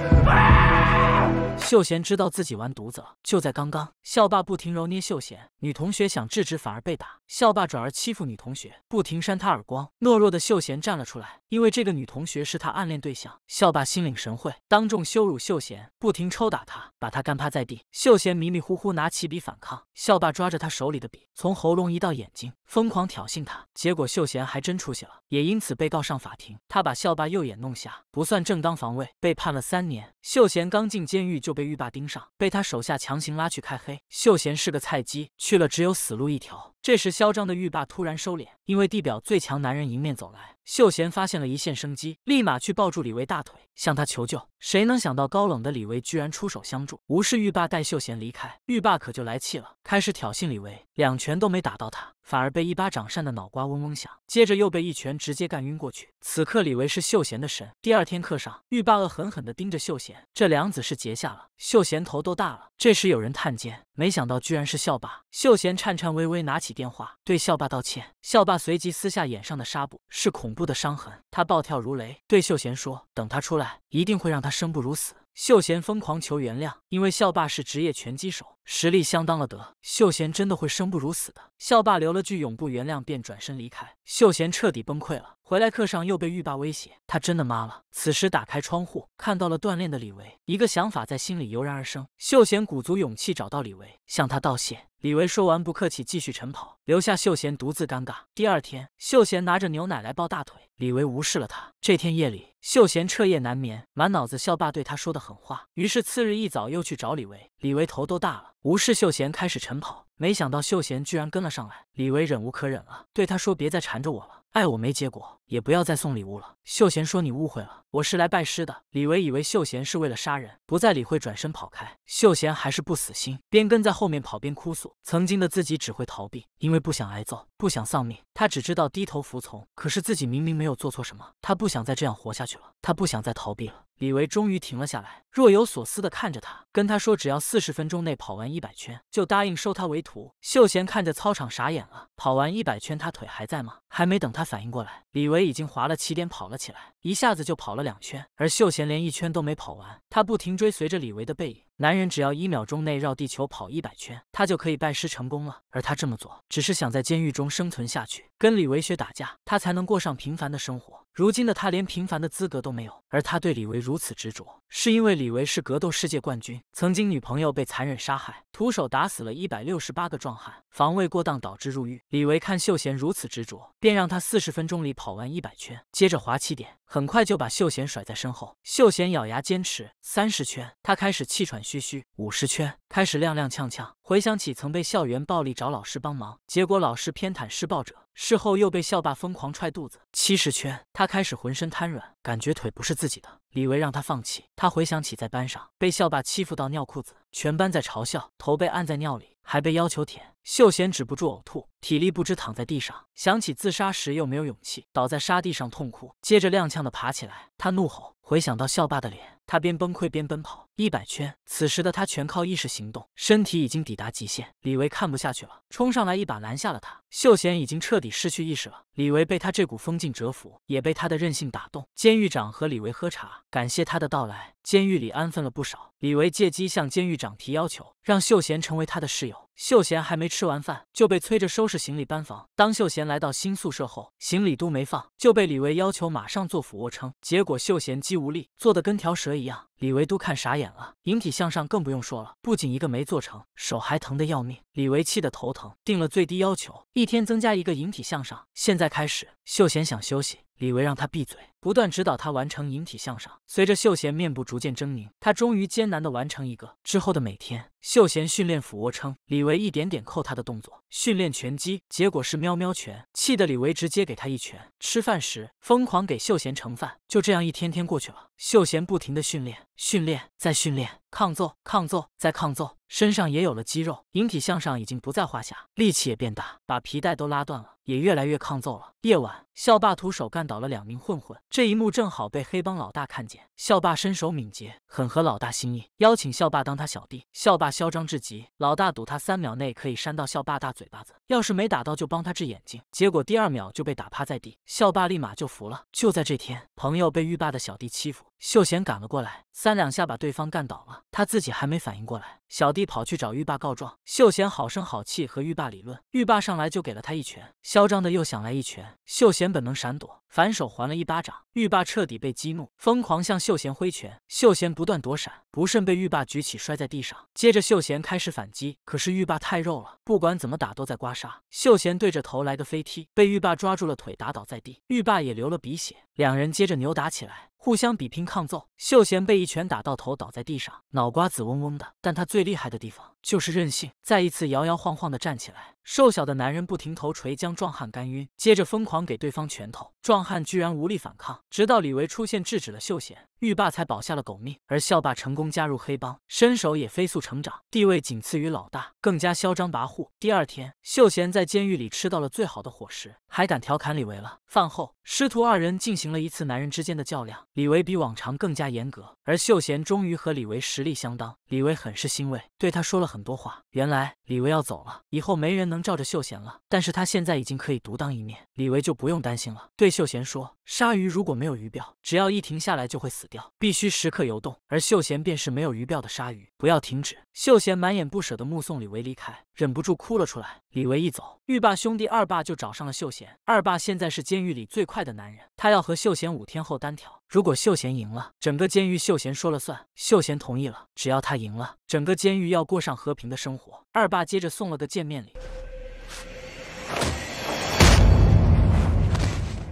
秀贤知道自己完犊子了。就在刚刚，校霸不停揉捏秀贤，女同学想制止，反而被打。校霸转而欺负女同学，不停扇她耳光。懦弱的秀贤站了出来，因为这个女同学是他暗恋对象。校霸心领神会，当众羞辱秀贤，不停抽打她，把她干趴在地。秀贤迷迷糊糊拿起笔反抗，校霸抓着他手里的笔，从喉咙移到眼睛，疯狂挑衅他。结果秀贤还真出息了。也因此被告上法庭，他把校霸右眼弄瞎，不算正当防卫，被判了三年。秀贤刚进监狱就被狱霸盯上，被他手下强行拉去开黑。秀贤是个菜鸡，去了只有死路一条。这时嚣张的狱霸突然收敛，因为地表最强男人迎面走来。秀贤发现了一线生机，立马去抱住李维大腿，向他求救。谁能想到高冷的李维居然出手相助，无视狱霸带秀贤离开。狱霸可就来气了，开始挑衅李维，两拳都没打到他，反而被一巴掌扇的脑瓜嗡嗡响，接着又被一拳直接干晕过去。此刻李维是秀贤的神。第二天课上，浴霸恶狠狠地盯着秀贤，这梁子是结下了。秀贤头都大了。这时有人探监，没想到居然是校霸。秀贤颤颤巍巍拿起电话对校霸道歉，校霸随即撕下眼上的纱布，是恐。怖的伤痕，他暴跳如雷，对秀贤说：“等他出来，一定会让他生不如死。”秀贤疯狂求原谅，因为校霸是职业拳击手，实力相当了得。秀贤真的会生不如死的。校霸留了句永不原谅，便转身离开。秀贤彻底崩溃了。回来课上又被狱霸威胁，他真的妈了。此时打开窗户，看到了锻炼的李维，一个想法在心里油然而生。秀贤鼓足勇气找到李维，向他道谢。李维说完不客气，继续晨跑，留下秀贤独自尴尬。第二天，秀贤拿着牛奶来抱大腿，李维无视了他。这天夜里，秀贤彻夜难眠，满脑子校霸对他说的狠话。于是次日一早又去找李维，李维头都大了，无视秀贤开始晨跑。没想到秀贤居然跟了上来，李维忍无可忍了，对他说：“别再缠着我了，爱我没结果，也不要再送礼物了。”秀贤说：“你误会了，我是来拜师的。”李维以为秀贤是为了杀人，不再理会，转身跑开。秀贤还是不死心，边跟在后面跑边哭诉：“曾经的自己只会逃避，因为不想挨揍，不想丧命，他只知道低头服从。可是自己明明没有做错什么，他不想再这样活下去了，他不想再逃避了。”李维终于停了下来，若有所思的看着他，跟他说：“只要四十分钟内跑完一百圈，就答应收他为徒。”秀贤看着操场傻眼了，跑完一百圈，他腿还在吗？还没等他反应过来，李维已经划了起点跑了起来，一下子就跑了两圈，而秀贤连一圈都没跑完，他不停追随着李维的背影。男人只要一秒钟内绕地球跑一百圈，他就可以拜师成功了。而他这么做，只是想在监狱中生存下去，跟李维学打架，他才能过上平凡的生活。如今的他连平凡的资格都没有，而他对李维如此执着，是因为李维是格斗世界冠军，曾经女朋友被残忍杀害，徒手打死了一百六十八个壮汉，防卫过当导致入狱。李维看秀贤如此执着，便让他四十分钟里跑跑完一百圈，接着划起点，很快就把秀贤甩在身后。秀贤咬牙坚持三十圈，他开始气喘。吁吁，五十圈开始踉踉跄跄，回想起曾被校园暴力找老师帮忙，结果老师偏袒施暴者，事后又被校霸疯狂踹肚子。七十圈，他开始浑身瘫软，感觉腿不是自己的。李维让他放弃，他回想起在班上被校霸欺负到尿裤子，全班在嘲笑，头被按在尿里，还被要求舔。秀贤止不住呕吐，体力不支躺在地上，想起自杀时又没有勇气，倒在沙地上痛哭，接着踉跄的爬起来，他怒吼。回想到校霸的脸，他边崩溃边奔跑一百圈。此时的他全靠意识行动，身体已经抵达极限。李维看不下去了，冲上来一把拦下了他。秀贤已经彻底失去意识了，李维被他这股疯劲折服，也被他的任性打动。监狱长和李维喝茶，感谢他的到来，监狱里安分了不少。李维借机向监狱长提要求，让秀贤成为他的室友。秀贤还没吃完饭，就被催着收拾行李搬房。当秀贤来到新宿舍后，行李都没放，就被李维要求马上做俯卧撑。结果秀贤肌无力，做的跟条蛇一样。李维都看傻眼了。引体向上更不用说了，不仅一个没做成，手还疼得要命。李维气得头疼，定了最低要求，一天增加一个引体向上。现在开始，秀贤想休息。李维让他闭嘴，不断指导他完成引体向上。随着秀贤面部逐渐狰狞，他终于艰难的完成一个。之后的每天，秀贤训练俯卧撑，李维一点点扣他的动作；训练拳击，结果是喵喵拳，气得李维直接给他一拳。吃饭时，疯狂给秀贤盛饭。就这样一天天过去了，秀贤不停的训练，训练，再训练，抗揍，抗揍，再抗揍。身上也有了肌肉，引体向上已经不在话下，力气也变大，把皮带都拉断了，也越来越抗揍了。夜晚，校霸徒手干倒了两名混混，这一幕正好被黑帮老大看见。校霸身手敏捷，很合老大心意，邀请校霸当他小弟。校霸嚣张至极，老大赌他三秒内可以扇到校霸大嘴巴子，要是没打到就帮他治眼睛。结果第二秒就被打趴在地，校霸立马就服了。就在这天，朋友被狱霸的小弟欺负，秀贤赶了过来，三两下把对方干倒了，他自己还没反应过来，小弟。跑去找狱霸告状，秀贤好声好气和狱霸理论，狱霸上来就给了他一拳，嚣张的又想来一拳，秀贤本能闪躲，反手还了一巴掌，狱霸彻底被激怒，疯狂向秀贤挥拳，秀贤不断躲闪，不慎被狱霸举起摔在地上，接着秀贤开始反击，可是狱霸太肉了，不管怎么打都在刮痧，秀贤对着头来个飞踢，被狱霸抓住了腿打倒在地，狱霸也流了鼻血，两人接着扭打起来。互相比拼抗揍。秀贤被一拳打到头，倒在地上，脑瓜子嗡嗡的。但他最厉害的地方就是韧性，再一次摇摇晃晃的站起来。瘦小的男人不停头锤，将壮汉干晕，接着疯狂给对方拳头。壮汉居然无力反抗，直到李维出现制止了秀贤，狱霸才保下了狗命。而校霸成功加入黑帮，身手也飞速成长，地位仅次于老大，更加嚣张跋扈。第二天，秀贤在监狱里吃到了最好的伙食，还敢调侃李维了。饭后，师徒二人进行了一次男人之间的较量，李维比往常更加严格，而秀贤终于和李维实力相当。李维很是欣慰，对他说了很多话。原来李维要走了，以后没人能罩着秀贤了。但是他现在已经可以独当一面，李维就不用担心了。对秀贤说：“鲨鱼如果没有鱼鳔，只要一停下来就会死掉，必须时刻游动。而秀贤便是没有鱼鳔的鲨鱼，不要停止。”秀贤满眼不舍地目送李维离开，忍不住哭了出来。李维一走，狱霸兄弟二霸就找上了秀贤。二霸现在是监狱里最快的男人，他要和秀贤五天后单挑。如果秀贤赢了，整个监狱秀贤说了算。秀贤同意了，只要他赢了，整个监狱要过上和平的生活。二霸接着送了个见面礼。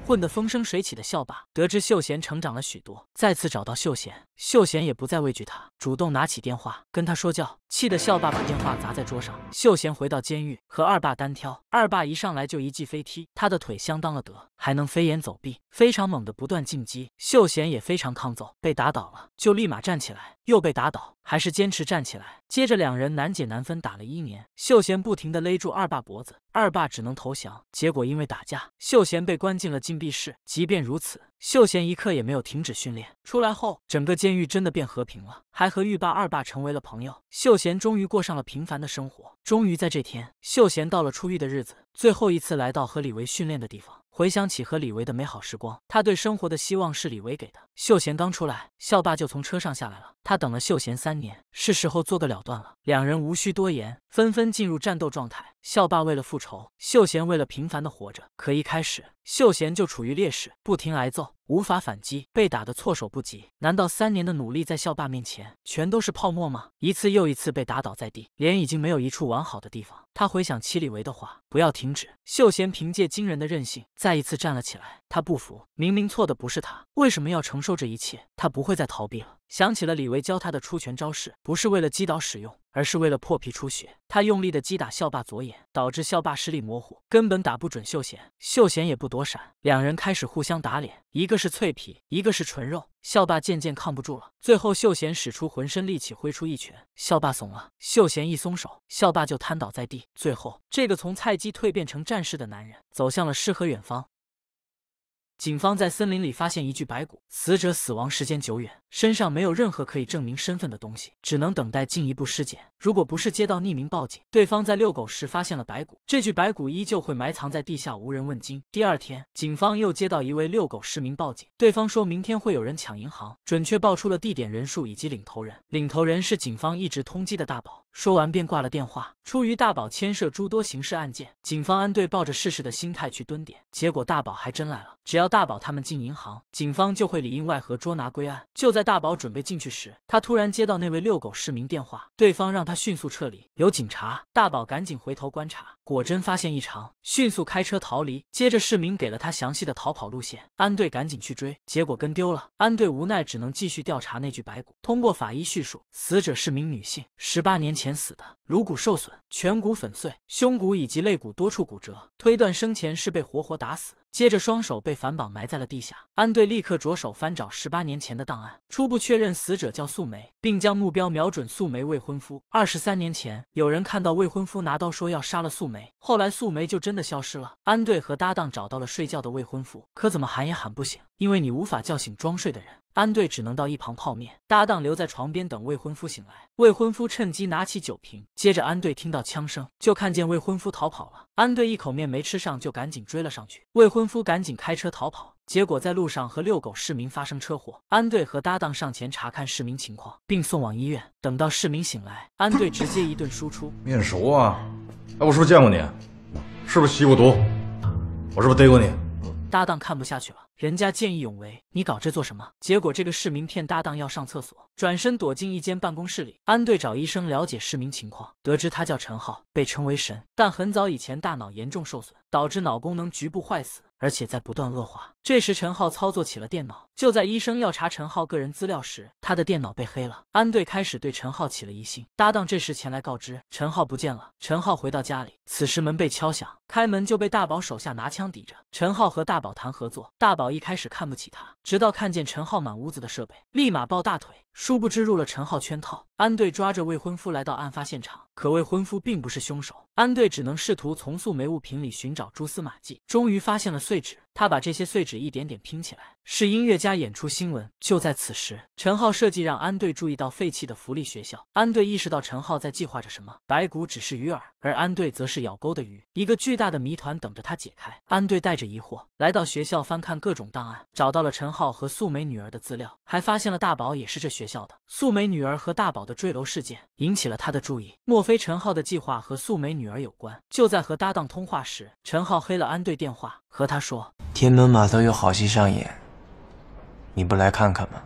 混得风生水起的校霸得知秀贤成长了许多，再次找到秀贤，秀贤也不再畏惧他，主动拿起电话跟他说教，气得校霸把电话砸在桌上。秀贤回到监狱和二爸单挑，二爸一上来就一记飞踢，他的腿相当了得，还能飞檐走壁，非常猛的不断进击。秀贤也非常抗揍，被打倒了就立马站起来，又被打倒还是坚持站起来。接着两人难解难分，打了一年，秀贤不停的勒住二爸脖子，二爸只能投降。结果因为打架，秀贤被关进了禁闭室。即便如此，秀贤一刻也没有停止训练。出来后，整个监狱真的变和平了，还和狱霸、二霸成为了朋友。秀贤终于过上了平凡的生活。终于在这天，秀贤到了出狱的日子，最后一次来到和李维训练的地方。回想起和李维的美好时光，他对生活的希望是李维给的。秀贤刚出来，校霸就从车上下来了。他等了秀贤三年，是时候做个了断了。两人无需多言，纷纷进入战斗状态。校霸为了复仇，秀贤为了平凡的活着。可一开始，秀贤就处于劣势，不停挨揍，无法反击，被打得措手不及。难道三年的努力在校霸面前全都是泡沫吗？一次又一次被打倒在地，脸已经没有一处完好的地方。他回想起李维的话，不要停止。秀贤凭借惊人的韧性。再一次站了起来，他不服，明明错的不是他，为什么要承受这一切？他不会再逃避了。想起了李维教他的出拳招式，不是为了击倒使用，而是为了破皮出血。他用力的击打校霸左眼，导致校霸视力模糊，根本打不准秀贤。秀贤也不躲闪，两人开始互相打脸，一个是脆皮，一个是纯肉。校霸渐渐抗不住了，最后秀贤使出浑身力气挥出一拳，校霸怂了，秀贤一松手，校霸就瘫倒在地。最后，这个从菜鸡蜕变成战士的男人，走向了诗和远方。警方在森林里发现一具白骨，死者死亡时间久远，身上没有任何可以证明身份的东西，只能等待进一步尸检。如果不是接到匿名报警，对方在遛狗时发现了白骨，这具白骨依旧会埋藏在地下，无人问津。第二天，警方又接到一位遛狗市民报警，对方说明天会有人抢银行，准确报出了地点、人数以及领头人。领头人是警方一直通缉的大宝。说完便挂了电话。出于大宝牵涉诸多刑事案件，警方安队抱着试试的心态去蹲点，结果大宝还真来了。只要大宝他们进银行，警方就会里应外合捉拿归案。就在大宝准备进去时，他突然接到那位遛狗市民电话，对方让他迅速撤离，有警察。大宝赶紧回头观察，果真发现异常，迅速开车逃离。接着市民给了他详细的逃跑路线，安队赶紧去追，结果跟丢了。安队无奈只能继续调查那具白骨。通过法医叙述，死者是名女性，十八年前。死的，颅骨受损，颧骨粉碎，胸骨以及肋骨多处骨折，推断生前是被活活打死。接着，双手被反绑埋在了地下。安队立刻着手翻找十八年前的档案，初步确认死者叫素梅，并将目标瞄准素梅未婚夫。二十三年前，有人看到未婚夫拿刀说要杀了素梅，梅后来素梅就真的消失了。安队和搭档找到了睡觉的未婚夫，可怎么喊也喊不醒，因为你无法叫醒装睡的人。安队只能到一旁泡面，搭档留在床边等未婚夫醒来。未婚夫趁机拿起酒瓶，接着安队听到枪声，就看见未婚夫逃跑了。安队一口面没吃上，就赶紧追了上去。未。婚夫赶紧开车逃跑，结果在路上和遛狗市民发生车祸。安队和搭档上前查看市民情况，并送往医院。等到市民醒来，安队直接一顿输出。面熟啊！哎，我是不是见过你？是不是吸过毒？我是不是逮过你？搭档看不下去了，人家见义勇为，你搞这做什么？结果这个市民骗搭档要上厕所，转身躲进一间办公室里。安队找医生了解市民情况，得知他叫陈浩，被称为神，但很早以前大脑严重受损，导致脑功能局部坏死。而且在不断恶化。这时，陈浩操作起了电脑。就在医生要查陈浩个人资料时，他的电脑被黑了。安队开始对陈浩起了疑心。搭档这时前来告知，陈浩不见了。陈浩回到家里，此时门被敲响，开门就被大宝手下拿枪抵着。陈浩和大宝谈合作，大宝一开始看不起他，直到看见陈浩满屋子的设备，立马抱大腿。殊不知入了陈浩圈套。安队抓着未婚夫来到案发现场，可未婚夫并不是凶手。安队只能试图从素梅物品里寻找蛛丝马迹，终于发现了碎纸。他把这些碎纸一点点拼起来，是音乐家演出新闻。就在此时，陈浩设计让安队注意到废弃的福利学校。安队意识到陈浩在计划着什么，白骨只是鱼饵，而安队则是咬钩的鱼，一个巨大的谜团等着他解开。安队带着疑惑来到学校，翻看各种档案，找到了陈浩和素梅女儿的资料，还发现了大宝也是这学校的。素梅女儿和大宝的坠楼事件引起了他的注意，莫非陈浩的计划和素梅女儿有关？就在和搭档通话时，陈浩黑了安队电话，和他说。天门码头有好戏上演，你不来看看吗？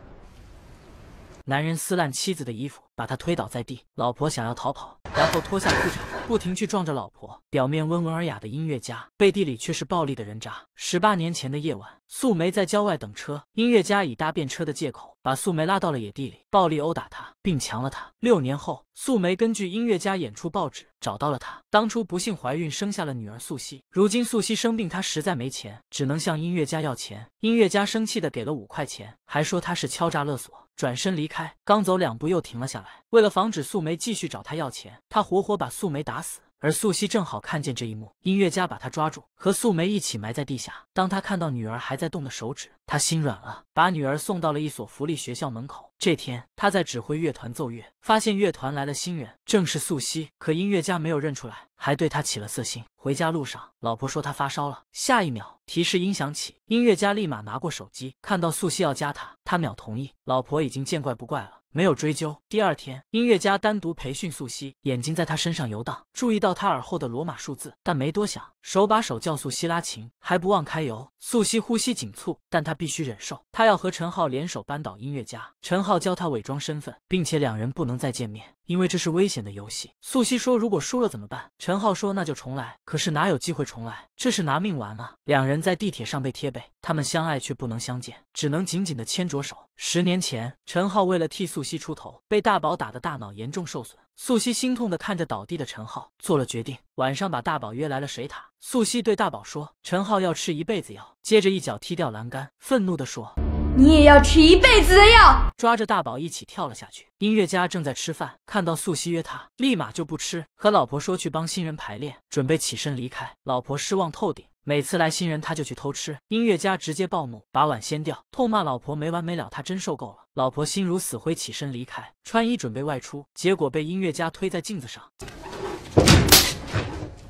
男人撕烂妻子的衣服，把她推倒在地。老婆想要逃跑，然后脱下裤衩，不停去撞着老婆。表面温文尔雅的音乐家，背地里却是暴力的人渣。十八年前的夜晚，素梅在郊外等车，音乐家以搭便车的借口，把素梅拉到了野地里，暴力殴打她，并强了她。六年后，素梅根据音乐家演出报纸找到了他，当初不幸怀孕，生下了女儿素汐。如今素汐生病，她实在没钱，只能向音乐家要钱。音乐家生气的给了五块钱，还说他是敲诈勒索。转身离开，刚走两步又停了下来。为了防止素梅继续找他要钱，他活活把素梅打死。而素汐正好看见这一幕，音乐家把他抓住，和素梅一起埋在地下。当他看到女儿还在动的手指，他心软了，把女儿送到了一所福利学校门口。这天，他在指挥乐团奏乐，发现乐团来了新人，正是素汐。可音乐家没有认出来，还对他起了色心。回家路上，老婆说他发烧了。下一秒，提示音响起，音乐家立马拿过手机，看到素汐要加他，他秒同意。老婆已经见怪不怪了。没有追究。第二天，音乐家单独培训素汐，眼睛在她身上游荡，注意到她耳后的罗马数字，但没多想，手把手教素汐拉琴，还不忘开油。素汐呼吸紧促，但她必须忍受。她要和陈浩联手扳倒音乐家。陈浩教她伪装身份，并且两人不能再见面，因为这是危险的游戏。素汐说：“如果输了怎么办？”陈浩说：“那就重来。”可是哪有机会重来？这是拿命玩啊！两人在地铁上被贴背，他们相爱却不能相见，只能紧紧的牵着手。十年前，陈浩为了替素汐出头，被大宝打的大脑严重受损。素汐心痛的看着倒地的陈浩，做了决定，晚上把大宝约来了水塔。素汐对大宝说：“陈浩要吃一辈子药。”接着一脚踢掉栏杆，愤怒的说：“你也要吃一辈子的药！”抓着大宝一起跳了下去。音乐家正在吃饭，看到素汐约他，立马就不吃，和老婆说去帮新人排练，准备起身离开。老婆失望透顶。每次来新人，他就去偷吃。音乐家直接暴怒，把碗掀掉，痛骂老婆没完没了。他真受够了。老婆心如死灰，起身离开，穿衣准备外出，结果被音乐家推在镜子上。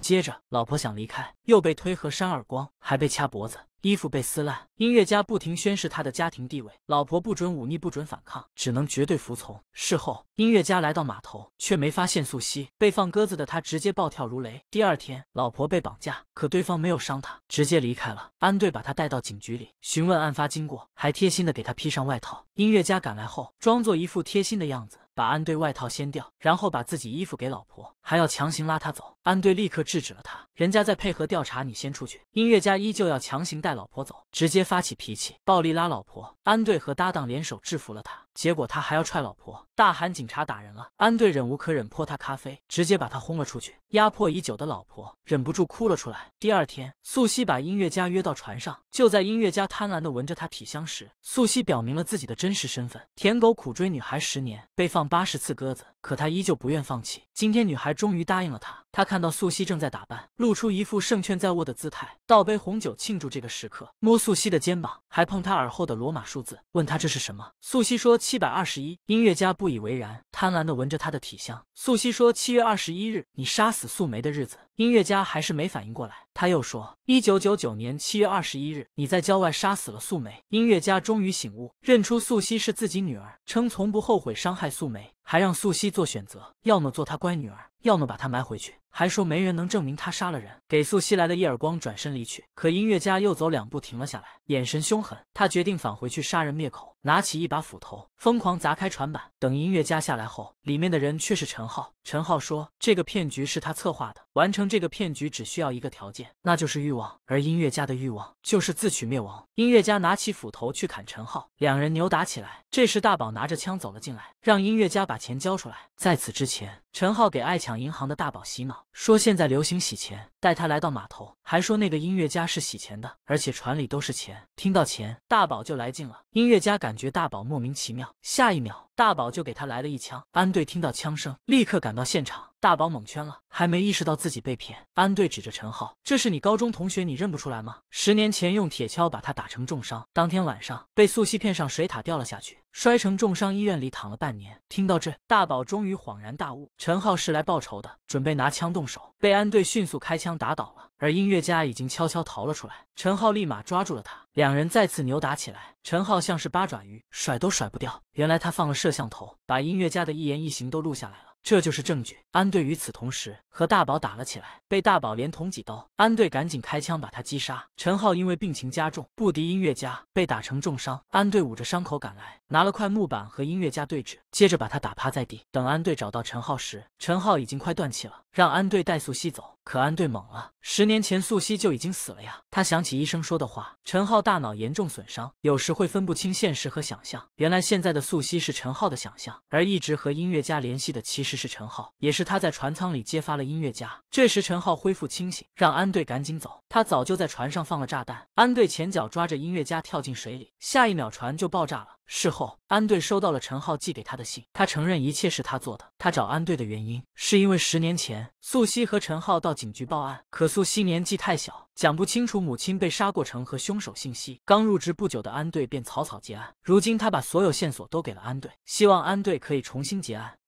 接着，老婆想离开，又被推和扇耳光，还被掐脖子。衣服被撕烂，音乐家不停宣示他的家庭地位，老婆不准忤逆，不准反抗，只能绝对服从。事后，音乐家来到码头，却没发现素汐，被放鸽子的他直接暴跳如雷。第二天，老婆被绑架，可对方没有伤他，直接离开了。安队把他带到警局里，询问案发经过，还贴心的给他披上外套。音乐家赶来后，装作一副贴心的样子。把安队外套掀掉，然后把自己衣服给老婆，还要强行拉他走。安队立刻制止了他，人家在配合调查，你先出去。音乐家依旧要强行带老婆走，直接发起脾气，暴力拉老婆。安队和搭档联手制服了他。结果他还要踹老婆，大喊警察打人了。安队忍无可忍，泼他咖啡，直接把他轰了出去。压迫已久的老婆忍不住哭了出来。第二天，素汐把音乐家约到船上，就在音乐家贪婪的闻着她体香时，素汐表明了自己的真实身份。舔狗苦追女孩十年，被放八十次鸽子，可他依旧不愿放弃。今天女孩终于答应了他。他看到素汐正在打扮，露出一副胜券在握的姿态，倒杯红酒庆祝这个时刻，摸素汐的肩膀，还碰她耳后的罗马数字，问她这是什么。素汐说。七百二十一，音乐家不以为然，贪婪的闻着她的体香。素汐说：“七月二十一日，你杀死素梅的日子。”音乐家还是没反应过来。他又说：“一九九九年七月二十一日，你在郊外杀死了素梅。”音乐家终于醒悟，认出素汐是自己女儿，称从不后悔伤害素梅，还让素汐做选择：要么做她乖女儿，要么把她埋回去。还说没人能证明他杀了人，给素熙来了一耳光，转身离去。可音乐家又走两步停了下来，眼神凶狠。他决定返回去杀人灭口，拿起一把斧头，疯狂砸开船板。等音乐家下来后，里面的人却是陈浩。陈浩说：“这个骗局是他策划的，完成这个骗局只需要一个条件，那就是欲望。而音乐家的欲望就是自取灭亡。”音乐家拿起斧头去砍陈浩，两人扭打起来。这时大宝拿着枪走了进来，让音乐家把钱交出来。在此之前，陈浩给爱抢银行的大宝洗脑，说现在流行洗钱，带他来到码头，还说那个音乐家是洗钱的，而且船里都是钱。听到钱，大宝就来劲了。音乐家感觉大宝莫名其妙，下一秒。大宝就给他来了一枪，安队听到枪声，立刻赶到现场。大宝蒙圈了，还没意识到自己被骗。安队指着陈浩：“这是你高中同学，你认不出来吗？十年前用铁锹把他打成重伤，当天晚上被素汐骗上水塔掉了下去，摔成重伤，医院里躺了半年。”听到这，大宝终于恍然大悟：陈浩是来报仇的，准备拿枪动手，被安队迅速开枪打倒了。而音乐家已经悄悄逃了出来，陈浩立马抓住了他，两人再次扭打起来。陈浩像是八爪鱼，甩都甩不掉。原来他放了摄像头，把音乐家的一言一行都录下来了。这就是证据。安队与此同时和大宝打了起来，被大宝连捅几刀。安队赶紧开枪把他击杀。陈浩因为病情加重，不敌音乐家，被打成重伤。安队捂着伤口赶来，拿了块木板和音乐家对峙，接着把他打趴在地。等安队找到陈浩时，陈浩已经快断气了，让安队带素汐走。可安队懵了，十年前素汐就已经死了呀。他想起医生说的话，陈浩大脑严重损伤，有时会分不清现实和想象。原来现在的素汐是陈浩的想象，而一直和音乐家联系的其实。是陈浩，也是他在船舱里揭发了音乐家。这时陈浩恢复清醒，让安队赶紧走。他早就在船上放了炸弹。安队前脚抓着音乐家跳进水里，下一秒船就爆炸了。事后，安队收到了陈浩寄给他的信，他承认一切是他做的。他找安队的原因，是因为十年前素汐和陈浩到警局报案，可素汐年纪太小，讲不清楚母亲被杀过程和凶手信息。刚入职不久的安队便草草结案。如今他把所有线索都给了安队，希望安队可以重新结案。